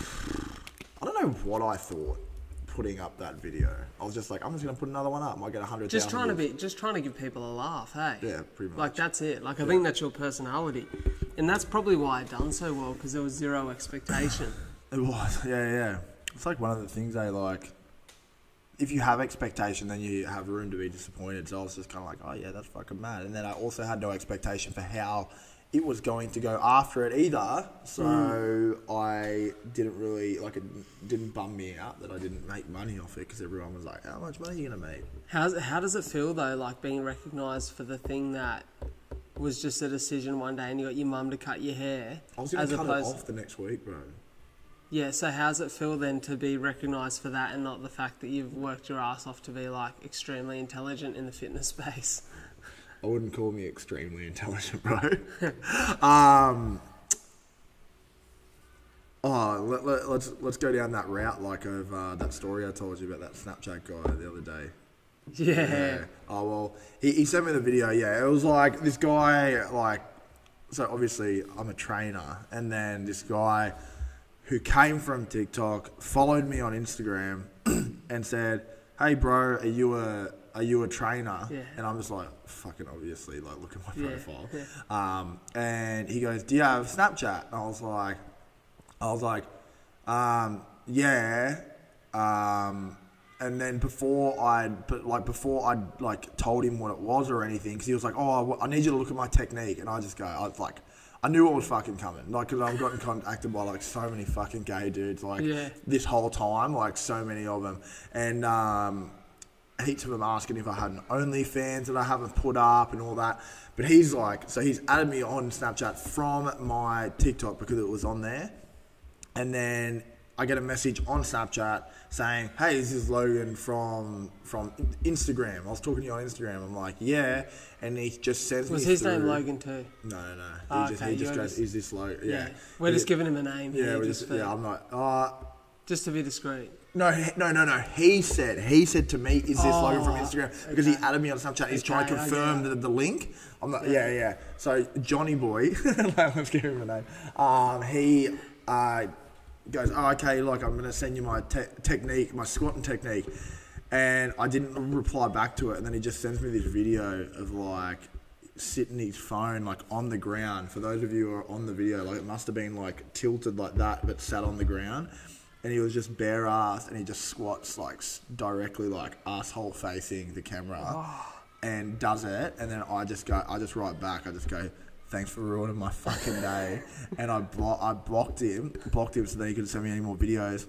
I don't know what I thought putting up that video I was just like I'm just gonna put another one up might get a hundred Just trying to be, just trying to give people a laugh, hey? yeah pretty much Like that's it. Like I think that's your personality, and that's probably why I done so well because there was zero expectation. It was, yeah, yeah. It's like one of the things they like. If you have expectation, then you have room to be disappointed. So I was just kind of like, oh yeah, that's fucking mad. And then I also had no expectation for how it was going to go after it either. So Hmm. I didn't really like it. Didn't bum me out that I didn't make money off it because everyone was like, "How much money are you gonna make?" How's, how does it feel though, like being recognised for the thing that was just a decision one day and you got your mum to cut your hair? I was gonna as cut opposed, it off the next week, bro. Yeah, so how's it feel then to be recognised for that and not the fact that you've worked your ass off to be like extremely intelligent in the fitness space? I wouldn't call me extremely intelligent, bro. um, oh, let, let, let's let's go down that route, like of uh, that story I told you about that Snapchat guy the other day. Yeah. Oh well, he, he sent me the video. Yeah, it was like this guy, like, so obviously I'm a trainer, and then this guy who came from TikTok followed me on Instagram and said, "Hey, bro, are you a are you a trainer?" Yeah. And I'm just like, "Fucking obviously, like, look at my Yeah, profile." Um, and he goes, "Do you have Snapchat?" And I was like, I was like, um, yeah. Um, and then before I, but like before I like told him what it was or anything, because he was like, oh, I- I need you to look at my technique, and I just go, I was like, I knew it was fucking coming, like, because I've gotten contacted by like so many fucking gay dudes, like Yeah. this whole time, like so many of them, and um, heaps of them asking if I had an OnlyFans that I haven't put up and all that. But he's like, so he's added me on Snapchat from my TikTok because it was on there. And then I get a message on Snapchat saying, "Hey, this is Logan from from Instagram." I was talking to you on Instagram. I'm like, "Yeah," and he just sends Was me. his name Logan too? No, no, no. He Ah, just okay, he just goes, just- "Is this Logan?" Yeah, We're He- just giving him a name Yeah, here, we're just, just, for- yeah. I'm like, uh, just to be discreet. no, no, no, no. He said, he said to me, "Is this Logan from Oh, Instagram?" Because he added me on Snapchat. He's trying to Okay, I get confirm the, the link. I'm like, yeah, yeah. So Johnny Boy, let's give him a name. Um, he uh, goes, oh, "Okay, like I'm gonna send you my te- technique, my squatting technique," and I didn't reply back to it. And then he just sends me this video of like sitting his phone like on the ground. For those of you who are on the video, like it must have been like tilted like that, but sat on the ground. And he was just bare ass, and he just squats like directly like asshole facing the camera, oh. and does it. And then I just go, I just write back, I just go, thanks for ruining my fucking day. and I blo- I blocked him, blocked him so that he couldn't send me any more videos.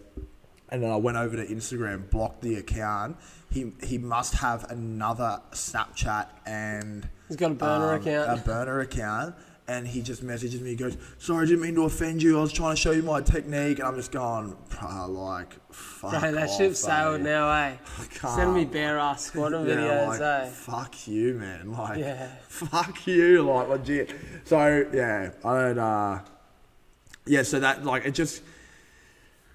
And then I went over to Instagram, blocked the account. He he must have another Snapchat and He's got a burner um, account. A burner account. And he just messages me. He goes, "Sorry, I didn't mean to offend you. I was trying to show you my technique." And I'm just going, "Bruh, like, fuck Bro, that off, ship sailed eh." now, eh? can't. Send me bare ass squatting Yeah, videos, like, eh? fuck you, man. Like, Yeah. fuck you, like legit. So yeah, I don't. Uh, yeah, so that like it just.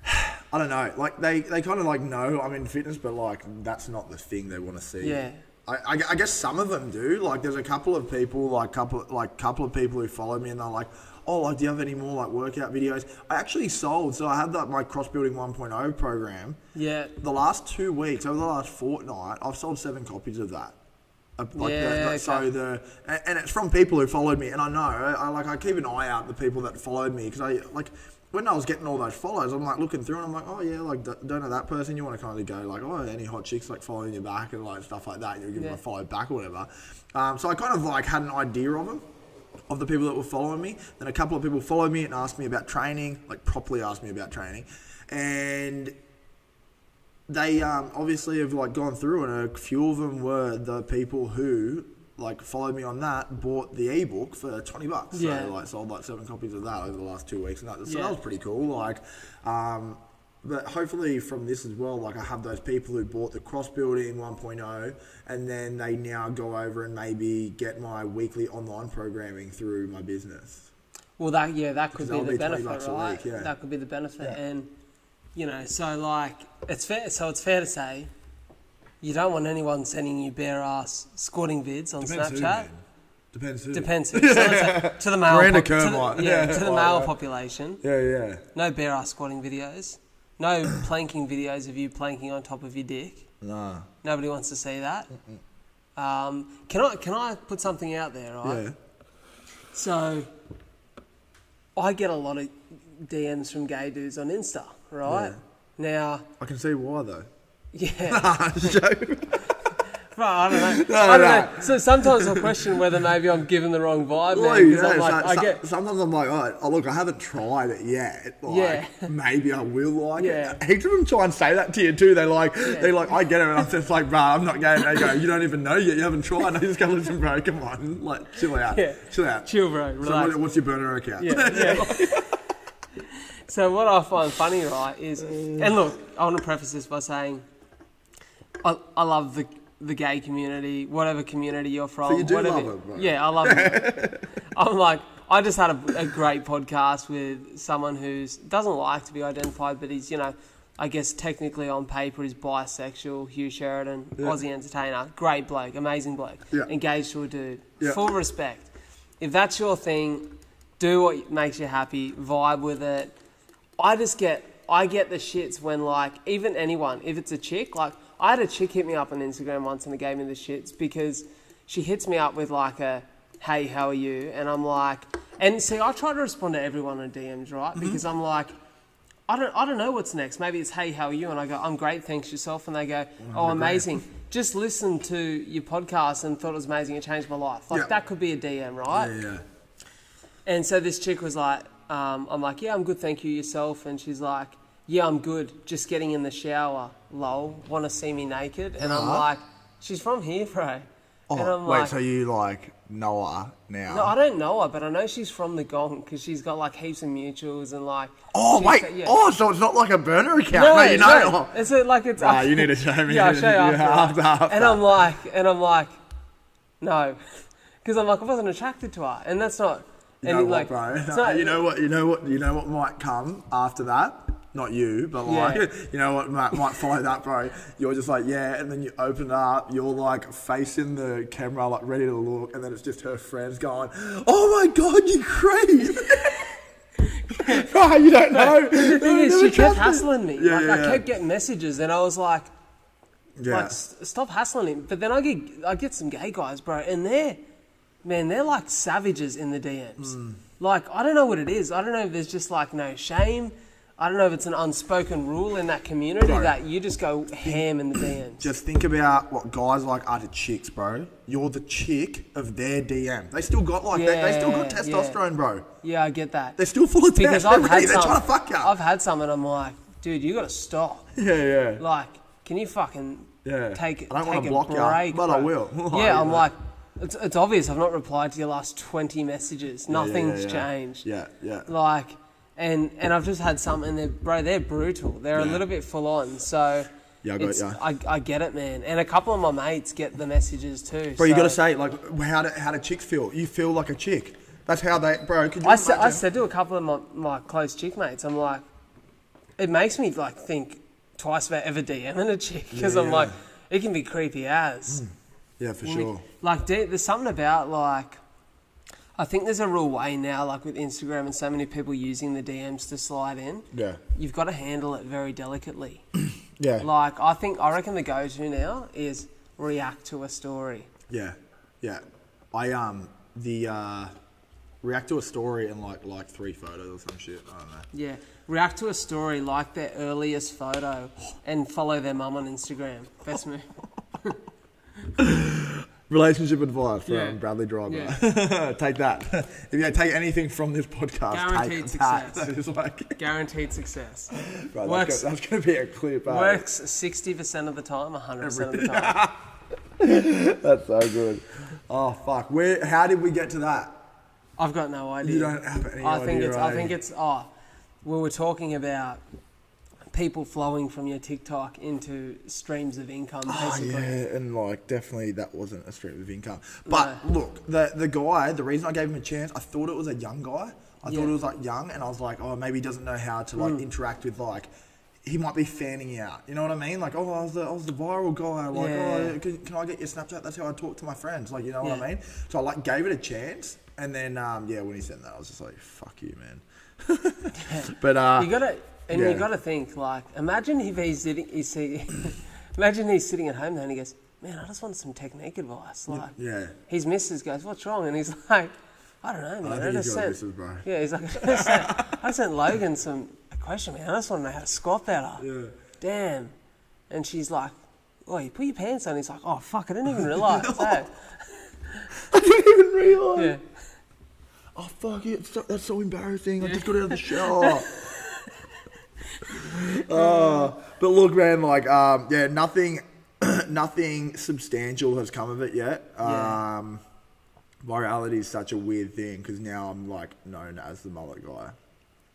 I don't know. Like they, they kind of like know I'm in fitness, but like that's not the thing they want to see. Yeah. I, I, I guess some of them do. Like there's a couple of people, like couple, like couple of people who follow me, and they're like, "Oh, like do you have any more like workout videos?" I actually sold. So I had that my cross building 1.0 program. Yeah. The last two weeks, over the last fortnight, I've sold seven copies of that. Like Yeah, the, the- so the and, and it's from people who followed me, and I know I, I like I keep an eye out the people that followed me because I like when I was getting all those follows, I'm like looking through and I'm like, oh yeah, like don't know that person. You want to kind of go like, oh, any hot chicks like following you back and like stuff like that. And you give them Yeah. a follow back or whatever. Um, so I kind of like had an idea of them of the people that were following me. Then a couple of people followed me and asked me about training, like properly asked me about training, and they um, obviously have like gone through, and a few of them were the people who like followed me on that, bought the ebook for twenty bucks. Yeah. So like sold like seven copies of that over the last two weeks, and that, so Yeah. that was pretty cool. Like, um, but hopefully from this as well, like I have those people who bought the cross building 1.0, and then they now go over and maybe get my weekly online programming through my business. Well, that yeah, that could be the be benefit, right? week, yeah. That could be the benefit, Yeah. and you know, so like it's fair. So it's fair to say you don't want anyone sending you bare ass squatting vids on Snapchat. Depends who. Depends. who. So to the male, pop- to the, yeah, Yeah, to the male that. population. Yeah, yeah. No bare ass squatting videos. No planking videos of you planking on top of your dick. Nah. Nobody wants to see that. Um, can I can I put something out there, right? Yeah. So, I get a lot of DMs from gay dudes on Insta, right? Now, I can see why though. Yeah, I don't know. No, I don't no. know. So sometimes I question whether maybe I'm giving the wrong vibe, Well, man. you 'cause know, I'm like, so- I get, sometimes I'm like, oh, oh, look, I haven't tried it yet. Like, Yeah. maybe I will like Yeah. it. Heaps of them try and say that to you too. They're like, they're like, I get it, and I'm just like, bro, I'm not it. They go, you don't even know yet. You haven't tried. I just go, listen, bro, come on, like, chill out, Yeah. chill out. chill, bro. So Relax. what, what's your burner account? Yeah, yeah. so what I find funny, right, is and look, I want to preface this by saying, I, I love the the gay community, whatever community you're from. So you do whatever, love it, bro. Yeah, I love it. I'm like, I just had a, a great podcast with someone who doesn't like to be identified, but he's you know. I guess technically on paper he's bisexual, Hugh Sheridan, Yeah. Aussie entertainer, great bloke, amazing bloke, Yeah. engaged to a dude, Yeah. full respect. If that's your thing, do what makes you happy, vibe with it. I just get I get the shits when like even anyone, if it's a chick, like I had a chick hit me up on Instagram once and it gave me the shits because she hits me up with like a hey, how are you? And I'm like and see I try to respond to everyone on DMs, right? Because I'm like I don't, I don't know what's next. Maybe it's, hey, how are you? And I go, I'm great, thanks yourself. And they go, oh, amazing. Just listened to your podcast and thought it was amazing. It changed my life. Like, Yeah. that could be a DM, right? yeah, yeah. And so this chick was like, um, I'm like, yeah, I'm good, thank you, yourself. And she's like, yeah, I'm good, just getting in the shower. Lol, want to see me naked? And I'm like, she's from here, bro. Oh, and I'm wait, like, so you like know her now? no, I don't know her, but I know she's from the Gong because she's got like heaps of mutuals and like. oh she's wait, got- yeah. oh, so it's not like a burner account. No, No, you know. no, it's like it's. Ah, you need to show me. Yeah, I'll show you after. after, after. And I'm like, and I'm like, no, because I'm like, I wasn't attracted to her, and that's not. You know it, what, like, bro? not- you know what? You know what? You know what might come after that? Not you, but like, Yeah. you know what might, might follow that, bro? You're just like, yeah, and then you open it up, you're like facing the camera, like ready to look, and then it's just her friends going, "Oh my god, you creep!" bro, you don't know. The thing is, she kept hassling me. Yeah, like, yeah, I kept getting messages, and I was like, Yeah. like, stop hassling him. But then I get, I get some gay guys, bro, and they're, man, they're like savages in the DMs. Hmm. Like, I don't know what it is. I don't know if there's just like no shame. I don't know if it's an unspoken rule in that community Bro. that you just go ham in the DMs. Just think about what guys like are to chicks, bro. You're the chick of their DM. They still got like they, they still got Yeah, testosterone, bro. Yeah, I get that. They're still full of because test. I've They're had. They're some. trying to fuck you. I've had some, and I'm like, dude, you got to stop. yeah, yeah. Like, can you fucking Yeah. take I don't take wanna a block break, but I bro? will. yeah, I'm Yeah. like, it's, it's obvious I've not replied to your last 20 messages. Yeah, yeah, Nothing's yeah, yeah. changed. Yeah, yeah. Like, and and I've just had some, and they're bro, they're brutal. They're a little bit full on. So. Yeah, I got ya. I, I get it, man. And a couple of my mates get the messages too. Bro, you so- gotta say like how do how do chicks feel? You feel like a chick. That's how they, bro. Could you I said, I said to a couple of my, my close chick mates, I'm like, it makes me like think twice about ever DMing a chick because Yeah, I'm yeah. like, it can be creepy as. Mm. yeah, for sure. Like, there's something about like, I think there's a real way now, like with Instagram and so many people using the DMs to slide in. Yeah, You've got to handle it very delicately. yeah, Like, I think, I reckon the go-to now is react to a story. yeah, yeah. I um the uh react to a story and like like three photos or some shit. I don't know. Yeah, react to a story like their earliest photo and follow their mum on Instagram. Best move. Relationship advice from Yeah. Bradley Dryburgh. Take that. if you take anything from this podcast, Guaranteed take that. success. It's like, Guaranteed success. bro, Works. that's, that's gonna be a clip. eh? Works 60% of the time, 100% of the time. That's so good. Oh fuck. Where? How did we get to that? I've got no idea. You don't have any I think idea, it's. I think it's. Oh, we were talking about people flowing from your TikTok into streams of income, Oh, yeah, and like definitely that wasn't a stream of income. But look, the the guy, the reason I gave him a chance, I thought it was a young guy. I Yeah. thought it was like young, and I was like, oh, maybe he doesn't know how to like interact with like. He might be fanning you out. You know what I mean? Like, oh, I was the, I was the viral guy. Like, Yeah. oh, can, can I get your Snapchat? That's how I talk to my friends. Like, you know what Yeah. I mean? So I like gave it a chance, and then um, yeah, when he said that, I was just like, fuck you, man. but uh, You gotta, and yeah. you gotta think like, imagine if he's sitting, he's see, imagine he's sitting at home there and he goes, "Man, I just want some technique advice." Like, yeah. his missus goes, "What's wrong?" And he's like, "I don't know, man. I I, just sent, missus, bro. yeah." He's like, "I just sent, I sent Logan some a question, man. I just want to know how to squat better." Yeah. Damn. And she's like, oh, you put your pants on. He's like, oh fuck, I didn't even realise. that. I didn't even realise. Yeah. Oh fuck it! That's so embarrassing. I just got out of the shower. uh, but look, man, like, um, yeah, nothing, nothing substantial has come of it yet. Yeah. Um, virality is such a weird thing because now I'm like known as the mullet guy.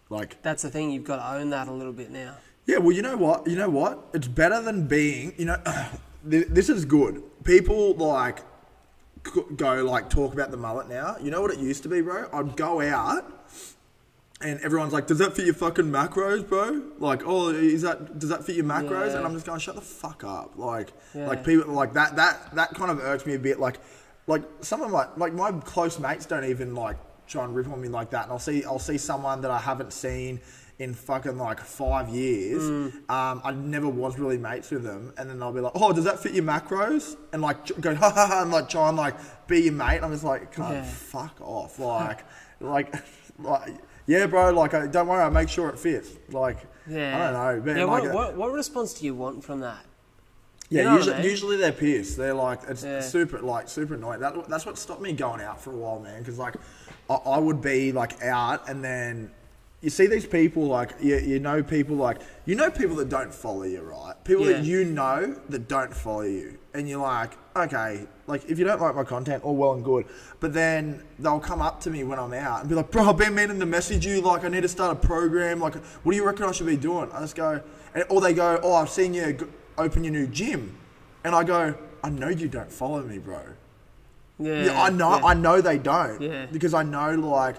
Like, That's the thing. You've got to own that a little bit now. yeah, well, you know what? You know what? It's better than being, you know, this is good. People like go like talk about the mullet now. You know what it used to be, bro? I'd go out and everyone's like, "Does that fit your fucking macros, bro?" Like, "Oh, is that does that fit your macros?" Yeah. And I'm just going, "Shut the fuck up!" Like, Yeah. like people like that. That that kind of irks me a bit. Like, like some of my like my close mates don't even like try and rip on me like that. And I'll see I'll see someone that I haven't seen in fucking like five years. Mm. Um, I never was really mates with them, and then they'll be like, "Oh, does that fit your macros?" And like go ha ha ha, and like try and like be your mate. And I'm just like, "God, Yeah. fuck off!" Like, like, like, yeah, bro. Like, I, don't worry, I make sure it fits. Like, Yeah. I don't know, man. Yeah. like, What, uh, what, what response do you want from that? yeah, You know what I usually, mean? usually they're pissed. They're like, it's Yeah. super, like super annoying. That, that's what stopped me going out for a while, man. Because like, I, I would be like out, and then you see these people like you, you know people like you know people that don't follow you, right? People that you know that don't follow you, and you're like, okay, like if you don't like my content, all well and good, but then they'll come up to me when I'm out and be like, bro, I've been meaning to message you. Like, I need to start a program. Like, what do you reckon I should be doing? I just go, and, or they go, oh, I've seen you open your new gym, and I go, I know you don't follow me, bro. Yeah. Yeah, I know. yeah. I know they don't. Yeah. Because I know, like,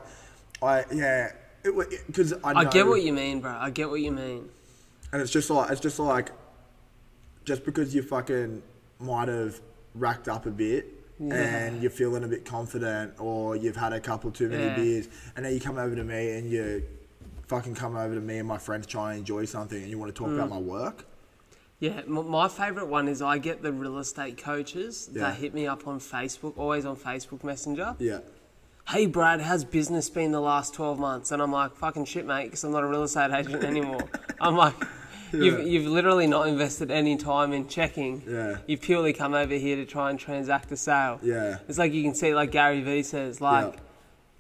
I yeah, because I. Know, I get what you mean, bro. I get what you mean. And it's just like it's just like, just because you fucking might have racked up a bit. And you're feeling a bit confident, or you've had a couple too many Yeah. beers, and then you come over to me and you fucking come over to me and my friends try and enjoy something, and you want to talk Mm. about my work. Yeah, m- my favourite one is I get the real estate coaches Yeah. that hit me up on Facebook, always on Facebook Messenger. Yeah, Hey, Brad, how's business been the last 12 months? And I'm like, fucking shit, mate, because I'm not a real estate agent anymore. I'm like, Yeah. you've literally not invested any time in checking. Yeah. You've purely come over here to try and transact a sale. Yeah. It's like you can see, like Gary Vee says, like, Yeah.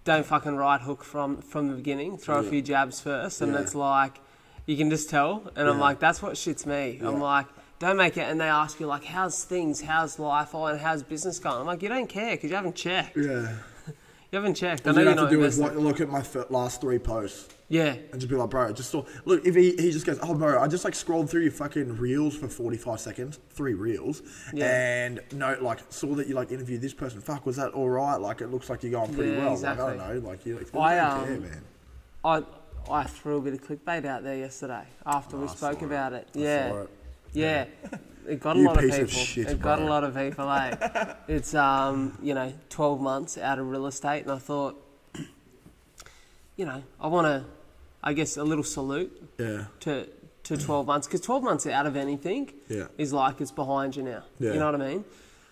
don't fucking right hook from, from the beginning, throw a few jabs first. And it's like, you can just tell. And I'm like, that's what shits me. I'm like, don't make it. And they ask you, like, how's things? How's life? Oh, and how's business going? I'm like, you don't care because you haven't checked. yeah. You haven't checked. I All know you have to do is like, look at my last three posts. Yeah. And just be like, bro, just saw. Look, if he, he just goes, oh, bro, I just like scrolled through your fucking reels for 45 seconds, three reels, Yeah. and no, like, saw that you like interviewed this person. Fuck, was that all right? Like, it looks like you're going pretty Yeah, well. exactly. Like, I don't know. Like, you like, I, um, care, man. I I threw a bit of clickbait out there yesterday after we Oh, I spoke it. about it. I Yeah. it. Yeah. It got a You lot of people. of shit, it got a lot of people, eh? it's um, you know, twelve months out of real estate and I thought you know, I wanna I guess a little salute Yeah. to to 12 months because 12 months out of anything Yeah. is like it's behind you now. Yeah. You know what I mean?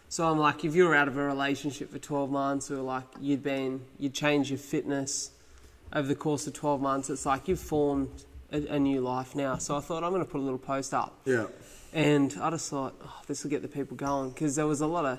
So I'm like, if you were out of a relationship for 12 months or like you'd been, you'd changed your fitness over the course of 12 months, it's like you've formed a, a new life now. So I thought I'm going to put a little post up. Yeah. And I just thought, oh, this will get the people going because there was a lot of,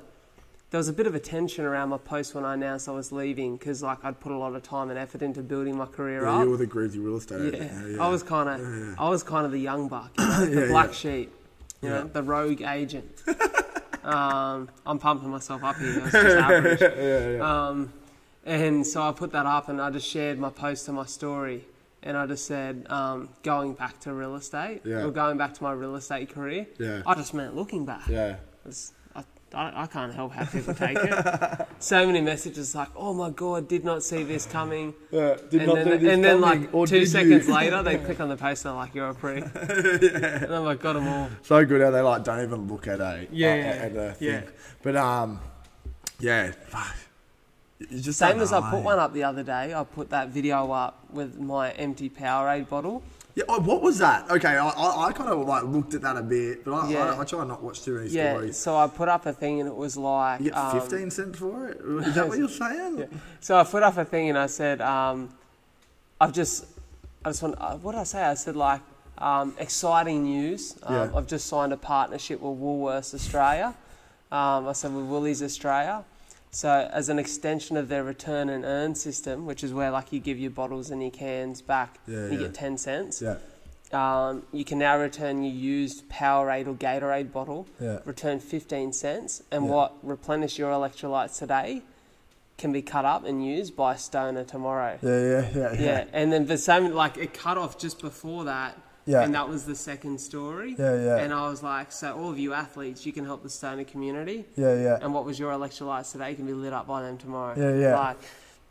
there was a bit of a tension around my post when I announced I was leaving because like I'd put a lot of time and effort into building my career Yeah, up. you were the greasy real estate Yeah, agent. I was kind of, Yeah, yeah. I was kind of the young buck, you know, the Yeah, black yeah. sheep, you Yeah. know, the rogue agent. um, I'm pumping myself up here. That's just average. yeah, yeah. Um, and so I put that up, and I just shared my post to my story, and I just said, um, going back to real estate, Yeah. or going back to my real estate career. Yeah. I just meant looking back. yeah. I, I, I can't help how people take it. so many messages like, "Oh my god, did not see this coming." Yeah, did and not then, see this and then coming, like or two did you? seconds later, they click on the post and they're like, "You're a prick." And I'm like, got them all. so good how they like don't even look at a Yeah, uh, yeah, at a thing. yeah. But um, yeah, fuck. You just Same as I put one up the other day. I put that video up with my empty Powerade bottle. Yeah, oh, what was that? Okay, I, I, I kind of like looked at that a bit, but I, Yeah. I, I try not watch too many Yeah, stories. so I put up a thing and it was like. You get um, 15 cents for it? Is that what you're saying? Yeah. So I put up a thing and I said, um, I've just, I just want, uh, what did I say? I said like, Um, exciting news. Um, Yeah. I've just signed a partnership with Woolworths Australia. Um, I said with Woolies Australia. So as an extension of their return and earn system, which is where like you give your bottles and your cans back, Yeah, you yeah. get ten cents. Yeah. Um, you can now return your used Powerade or Gatorade bottle, Yeah. return 15 cents, and Yeah. what replenish your electrolytes today can be cut up and used by Stoner tomorrow. Yeah, yeah, yeah, Yeah, and then the same, like it cut off just before that, Yeah. and that was the second story. Yeah, yeah. And I was like, so all of you athletes, you can help the Stoner community, Yeah, yeah. and what was your electrolytes today can be lit up by them tomorrow. Yeah, yeah. Like,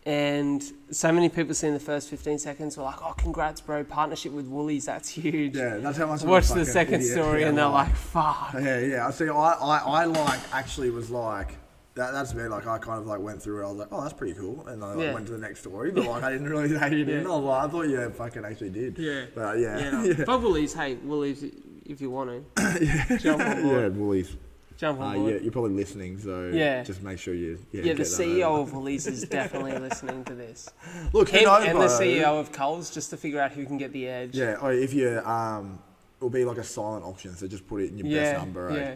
and so many people see in the first 15 seconds were like, oh, congrats, bro, partnership with Woolies, that's huge. Yeah, that's how much. Watch the second idiot story I and they're like, fuck. Yeah, yeah. I see. I, I, I like actually was like. That, that's me. Like I kind of like went through it. I was like, oh, that's pretty cool, and I like, Yeah. went to the next story. But like I didn't really say you didn't. Yeah. I was like, I thought you fucking actually did. Yeah. But yeah, Yeah. yeah, But Woolies, hey, Woolies, if you want to, jump on board. yeah. Woolies. Jump Uh, on board. yeah, you're probably listening, so Yeah. just make sure you. Yeah, Yeah, the CEO of Woolies is definitely listening to this. Look, Him knows, and the? CEO of Coles, just to figure out who can get the edge. Yeah, or if you um, it'll be like a silent auction, so just put it in your yeah, best number. Right? yeah.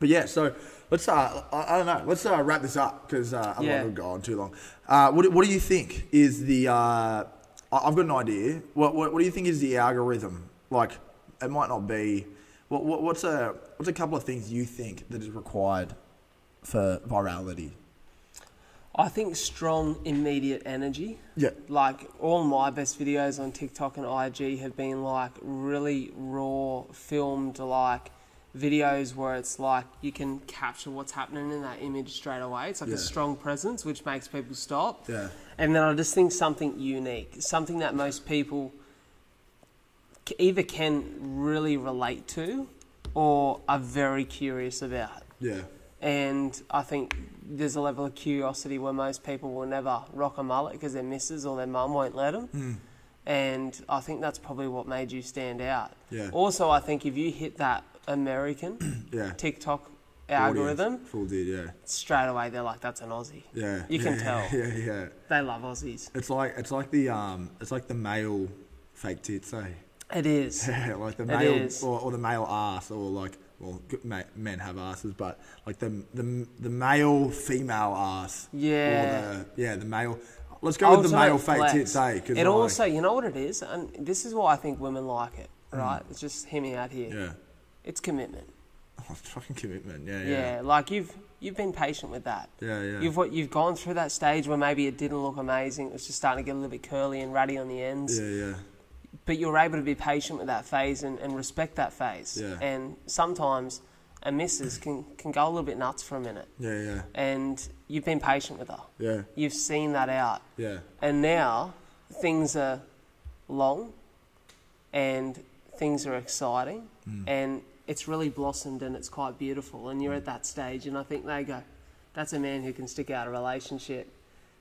But yeah, so let's uh, I, I don't know, let's uh, wrap this up because uh, otherwise Yeah. we'll go on too long. Uh, what, do- what do you think is the? Uh, I've got an idea. What, what what do you think is the algorithm? Like, it might not be. What, what what's a what's a couple of things you think that is required for virality? I think strong, immediate energy. Yeah. Like all my best videos on TikTok and IG have been like really raw, filmed like videos where it's like you can capture what's happening in that image straight away. It's like Yeah. a strong presence which makes people stop. Yeah. And then I just think something unique, something that most people either can really relate to or are very curious about. Yeah. And I think there's a level of curiosity where most people will never rock a mullet because their missus or their mum won't let them. Mm. And I think that's probably what made you stand out. Yeah. Also, I think if you hit that American Yeah. TikTok algorithm. Full did. Yeah. straight away they're like, that's an Aussie. Yeah. You can Yeah, tell. Yeah. Yeah. They love Aussies. It's like it's like the um it's like the male fake tits, eh? It is. Yeah, like the male or, or the male ass, or like well, men have asses, but like the the the male female ass. Yeah. Or the yeah the male. Let's go with the male fake tits, eh? 'Cause, It like, also, you know what it is, and this is why I think women like it. Right? It's just hear me out here. Yeah. It's commitment. Oh, fucking commitment. Yeah. Yeah. Yeah. like you've you've been patient with that. Yeah. Yeah. You've what you've gone through that stage where maybe it didn't look amazing. It was just starting to get a little bit curly and ratty on the ends. yeah. Yeah. But you were able to be patient with that phase and, and respect that phase. Yeah. And sometimes a missus can, can go a little bit nuts for a minute. Yeah. Yeah. And you've been patient with her. Yeah. You've seen that out. Yeah. And now things are long and things are exciting Mm. and it's really blossomed and it's quite beautiful. And you're at that stage, and I think they go, that's a man who can stick out a relationship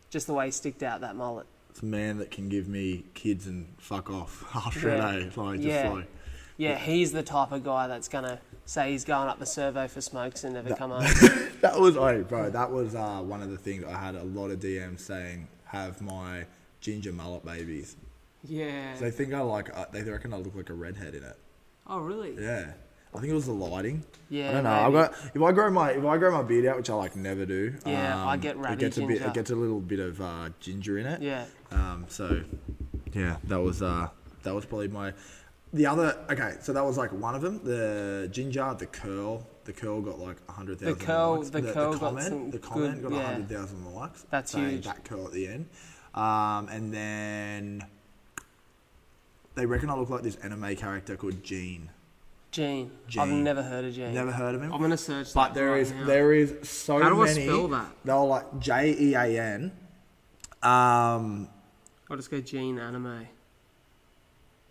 just the way he sticked out that mullet. It's a man that can give me kids and fuck off after Yeah. a day. Like just Yeah. like. Yeah, he's the type of guy that's going to say he's going up the servo for smokes and never That- come home. That was, oh, bro, that was uh, one of the things I had a lot of DMs saying, have my ginger mullet babies. yeah. So they think I like, uh, they reckon I look like a redhead in it. oh, really? Yeah. I think it was the lighting. Yeah. I don't know. I've got if I grow my if I grow my beard out, which I like never do. Yeah, I um, get ratty It gets a bit. ginger. It gets a little bit of uh, ginger in it. Yeah. Um. So, yeah, that was uh that was probably my. The other okay, so that was like one of them. The ginger, the curl, the curl got like hundred thousand. The curl- likes. the curl got comment, some the comment good- got yeah. hundred thousand likes. That's saying huge. That curl at the end, um, and then they reckon I look like this anime character called Jean. Jean. I've never heard of Jean. Never heard of him. I'm going to search But that there right is now. there is so How do I spell that? They were like J E A N. Um, I'll just go Jean anime.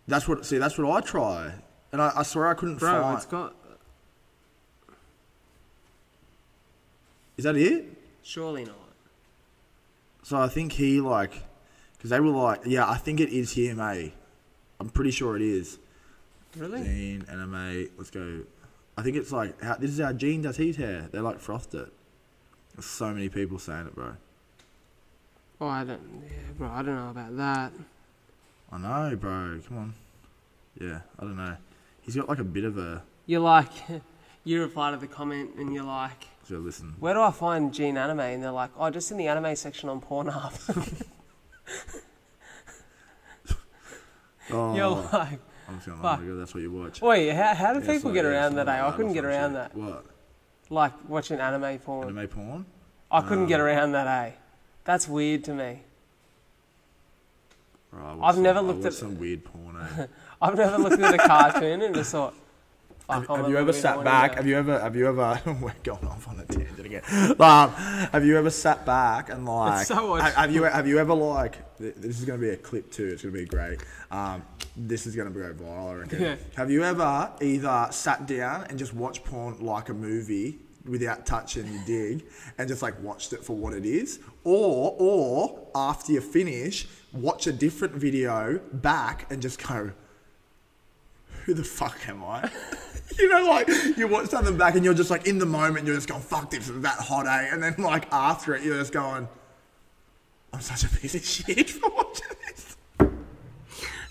that's what. See, that's what I try, and I, I swear I couldn't Bro, find. it's got. Is that it? Surely not. So I think he like, because they were like, yeah, I think it is him, eh? I'm pretty sure it is. Really? Jean anime. Let's go. I think it's like how, this is how Jean does his hair. They like frothed it. There's so many people saying it, bro. Oh, I don't. Yeah, bro, I don't know about that. I know, bro. Come on. yeah, I don't know. He's got like a bit of a. You're like, you reply to the comment and you're like, So listen. where do I find Jean Anime? And they're like, oh, just in the anime section on Pornhub. Oh, you're like, I'm just going, fuck. that's what you watch. wait, how, how do Yeah, people so- get yeah, around that? eh? I couldn't get around that. What? Like watching anime porn. Anime porn? I couldn't get Um, around that, eh? That's weird to me. Right, I've watched never looked at- some weird porn. Eh? I've never looked at a cartoon and just thought, Have, have you ever sat back? Have you ever? Have you ever? we're going off on a tangent again. Um, have you ever sat back and like? so have, have you? Have you ever like? This is going to be a clip too. It's going to be great. Um, this is going to go viral. I reckon. Yeah. Have you ever either sat down and just watched porn like a movie? Without touching your dig, and just like watched it for what it is, or or after you finish, watch a different video back and just go, who the fuck am I? you know, like you watch something back and you're just like in the moment, you're just going, fuck, this is that hot, eh? And then like after it, you're just going, I'm such a piece of shit for watching this.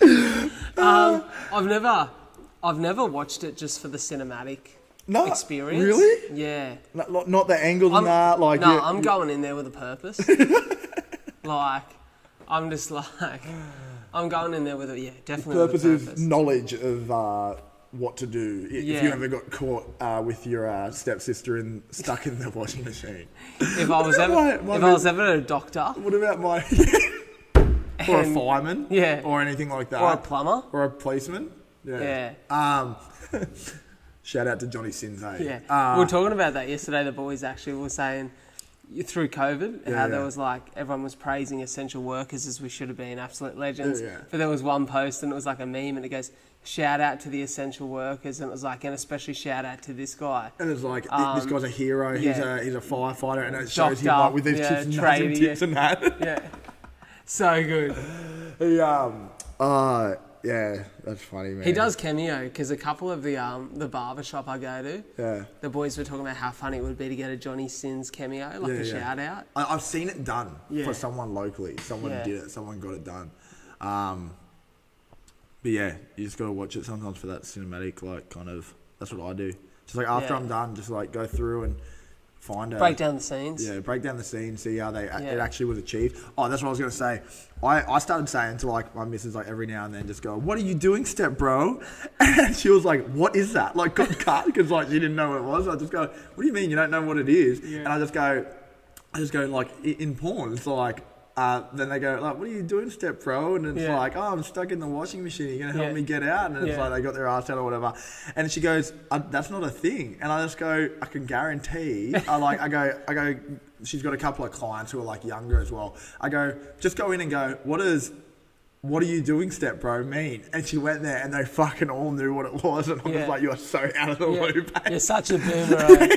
Um, I've never, I've never watched it just for the cinematic No, experience. really? Yeah. Not, not- the angles I'm, and that, like no, you- I'm going in there with a purpose. like, I'm just like, I'm going in there with a yeah, definitely purpose with a is knowledge of uh, what to do if Yeah. you ever got caught uh, with your uh, stepsister in stuck in the washing machine. if I was ever, My- my if I was ever a doctor What about my or a fireman? Yeah. or anything like that, or a plumber, or a policeman. yeah, Um, shout out to Johnny Sins, eh? yeah. Uh, we were talking about that yesterday. The boys actually were saying through COVID Yeah, how there yeah. was like everyone was praising essential workers as we should have been absolute legends. Yeah, yeah. But there was one post and it was like a meme and it goes shout out to the essential workers and it was like and especially shout out to this guy. and it's like Um, this guy's a hero. He's a he's a firefighter, and it shows him Doctor, like with his yeah, tips, and and tradie, tits yeah. and that. Yeah, so good. he um uh yeah, that's funny, man. He does cameo because a couple of the um the barber shop I go to, Yeah. the boys were talking about how funny it would be to get a Johnny Sins cameo, like Yeah, a yeah. shout out. I, I've seen it done Yeah. for someone locally. Someone Yeah. did it. Someone got it done. Um, but yeah, you just gotta watch it sometimes for that cinematic, like kind of. That's what I do. Just like after Yeah. I'm done, just like go through and find a Break down the scenes. Yeah, break down the scene, see how they it actually was achieved. Oh, that's what I was gonna say. I, I started saying to like my missus like every now and then, just go, "What are you doing, step bro?" And she was like, "What is that?" Like got cut because like she didn't know what it was. I just go, "What do you mean you don't know what it is?" And I just go, I just go like in porn. It's like. Uh, then they go like, "What are you doing, step bro?" And it's Yeah. like, "Oh, I'm stuck in the washing machine. Are you gonna help Yeah. me get out?" And it's Yeah. like they got their ass out or whatever. And she goes, uh, "That's not a thing." And I just go, "I can guarantee." I like, I go, I go. She's got a couple of clients who are like younger as well. I go, just go in and go. What is, what are you doing, step bro? Mean? And she went there, and they fucking all knew what it was. And I'm Yeah. just like, "You are so out of the Yeah. loop." eh?" You're such a boomer.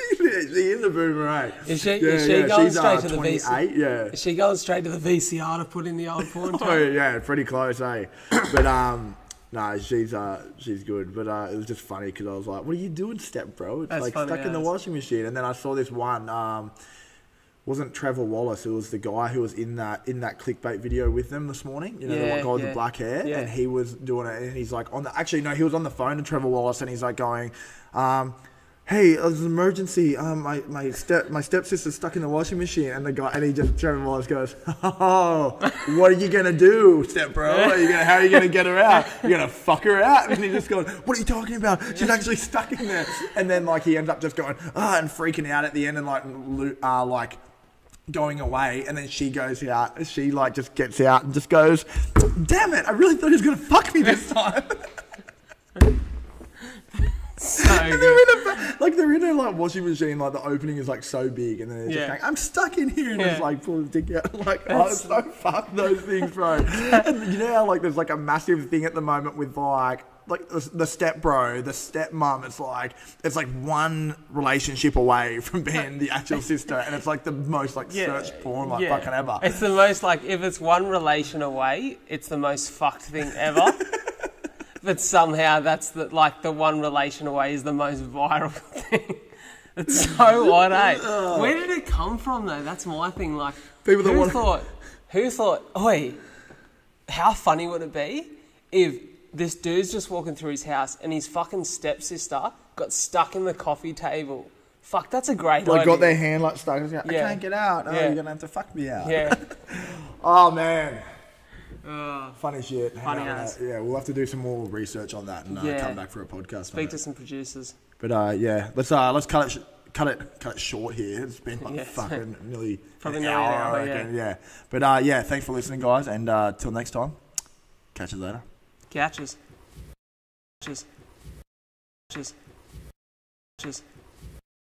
Eh? she's, in the boomerang. Is she- is she going she's, straight uh, to the 28, VC? Yeah. Is she going straight to the VCR to put in the old porn? Oh yeah, pretty close, eh? But um, no, she's uh, she's good. But uh, it was just funny because I was like, "What are you doing, step bro?" It's That's like funny stuck in the washing machine. And then I saw this one. Um, wasn't Trevor Wallace? It was the guy who was in that in that clickbait video with them this morning. You know, the one guy with yeah, the black hair, yeah. and he was doing it. And he's like on the actually no, he was on the phone to Trevor Wallace, and he's like going. Um, Hey, there's an emergency. Um, my, my step my stepsister's stuck in the washing machine, and the guy and he just Trevor Wallace goes, "Oh, what are you gonna do, step bro? Are you gonna, how are you gonna get her out? You're gonna fuck her out?" And he just goes, "What are you talking about? She's actually stuck in there." And then like he ends up just going ah and freaking out at the end and like uh, like going away, and then she goes out. She like just gets out and just goes, "Damn it! I really thought he was gonna fuck me this time." So And they're in a like they're in a like washing machine. Like the opening is like so big, and then they're just Yeah. going, "I'm stuck in here," and Yeah. it's like pull the dick out. Like oh, it's so fuck those things, bro. and you know how like there's like a massive thing at the moment with like. Like the, the step bro, the step mum, it's like it's like one relationship away from being the actual sister, and it's like the most like searched porn like yeah. fucking ever. It's the most like if it's one relation away, it's the most fucked thing ever. But somehow that's the like the one relation away is the most viral thing. It's so odd, eh? Where did it come from though? That's my thing. Like People that who want- thought who thought, oi, how funny would it be if this dude's just walking through his house, and his fucking stepsister got stuck in the coffee table. Fuck, that's a great Like idea. got their hand like stuck. Like, I Yeah. can't get out. Oh, Yeah. you're gonna have to fuck me out. Yeah. Oh man. Uh, Funny shit. Funny on, as. uh, Yeah, we'll have to do some more research on that and uh, Yeah. come back for a podcast. speak to some producers. But uh, yeah, let's uh, let's cut it sh- cut it cut it short here. It's been like Yeah. fucking nearly Probably an hour. hour, I yeah. reckon. yeah. But uh, yeah, thanks for listening, guys, and uh, till next time. Catch you later. Catches. Catches. Catches. Catches.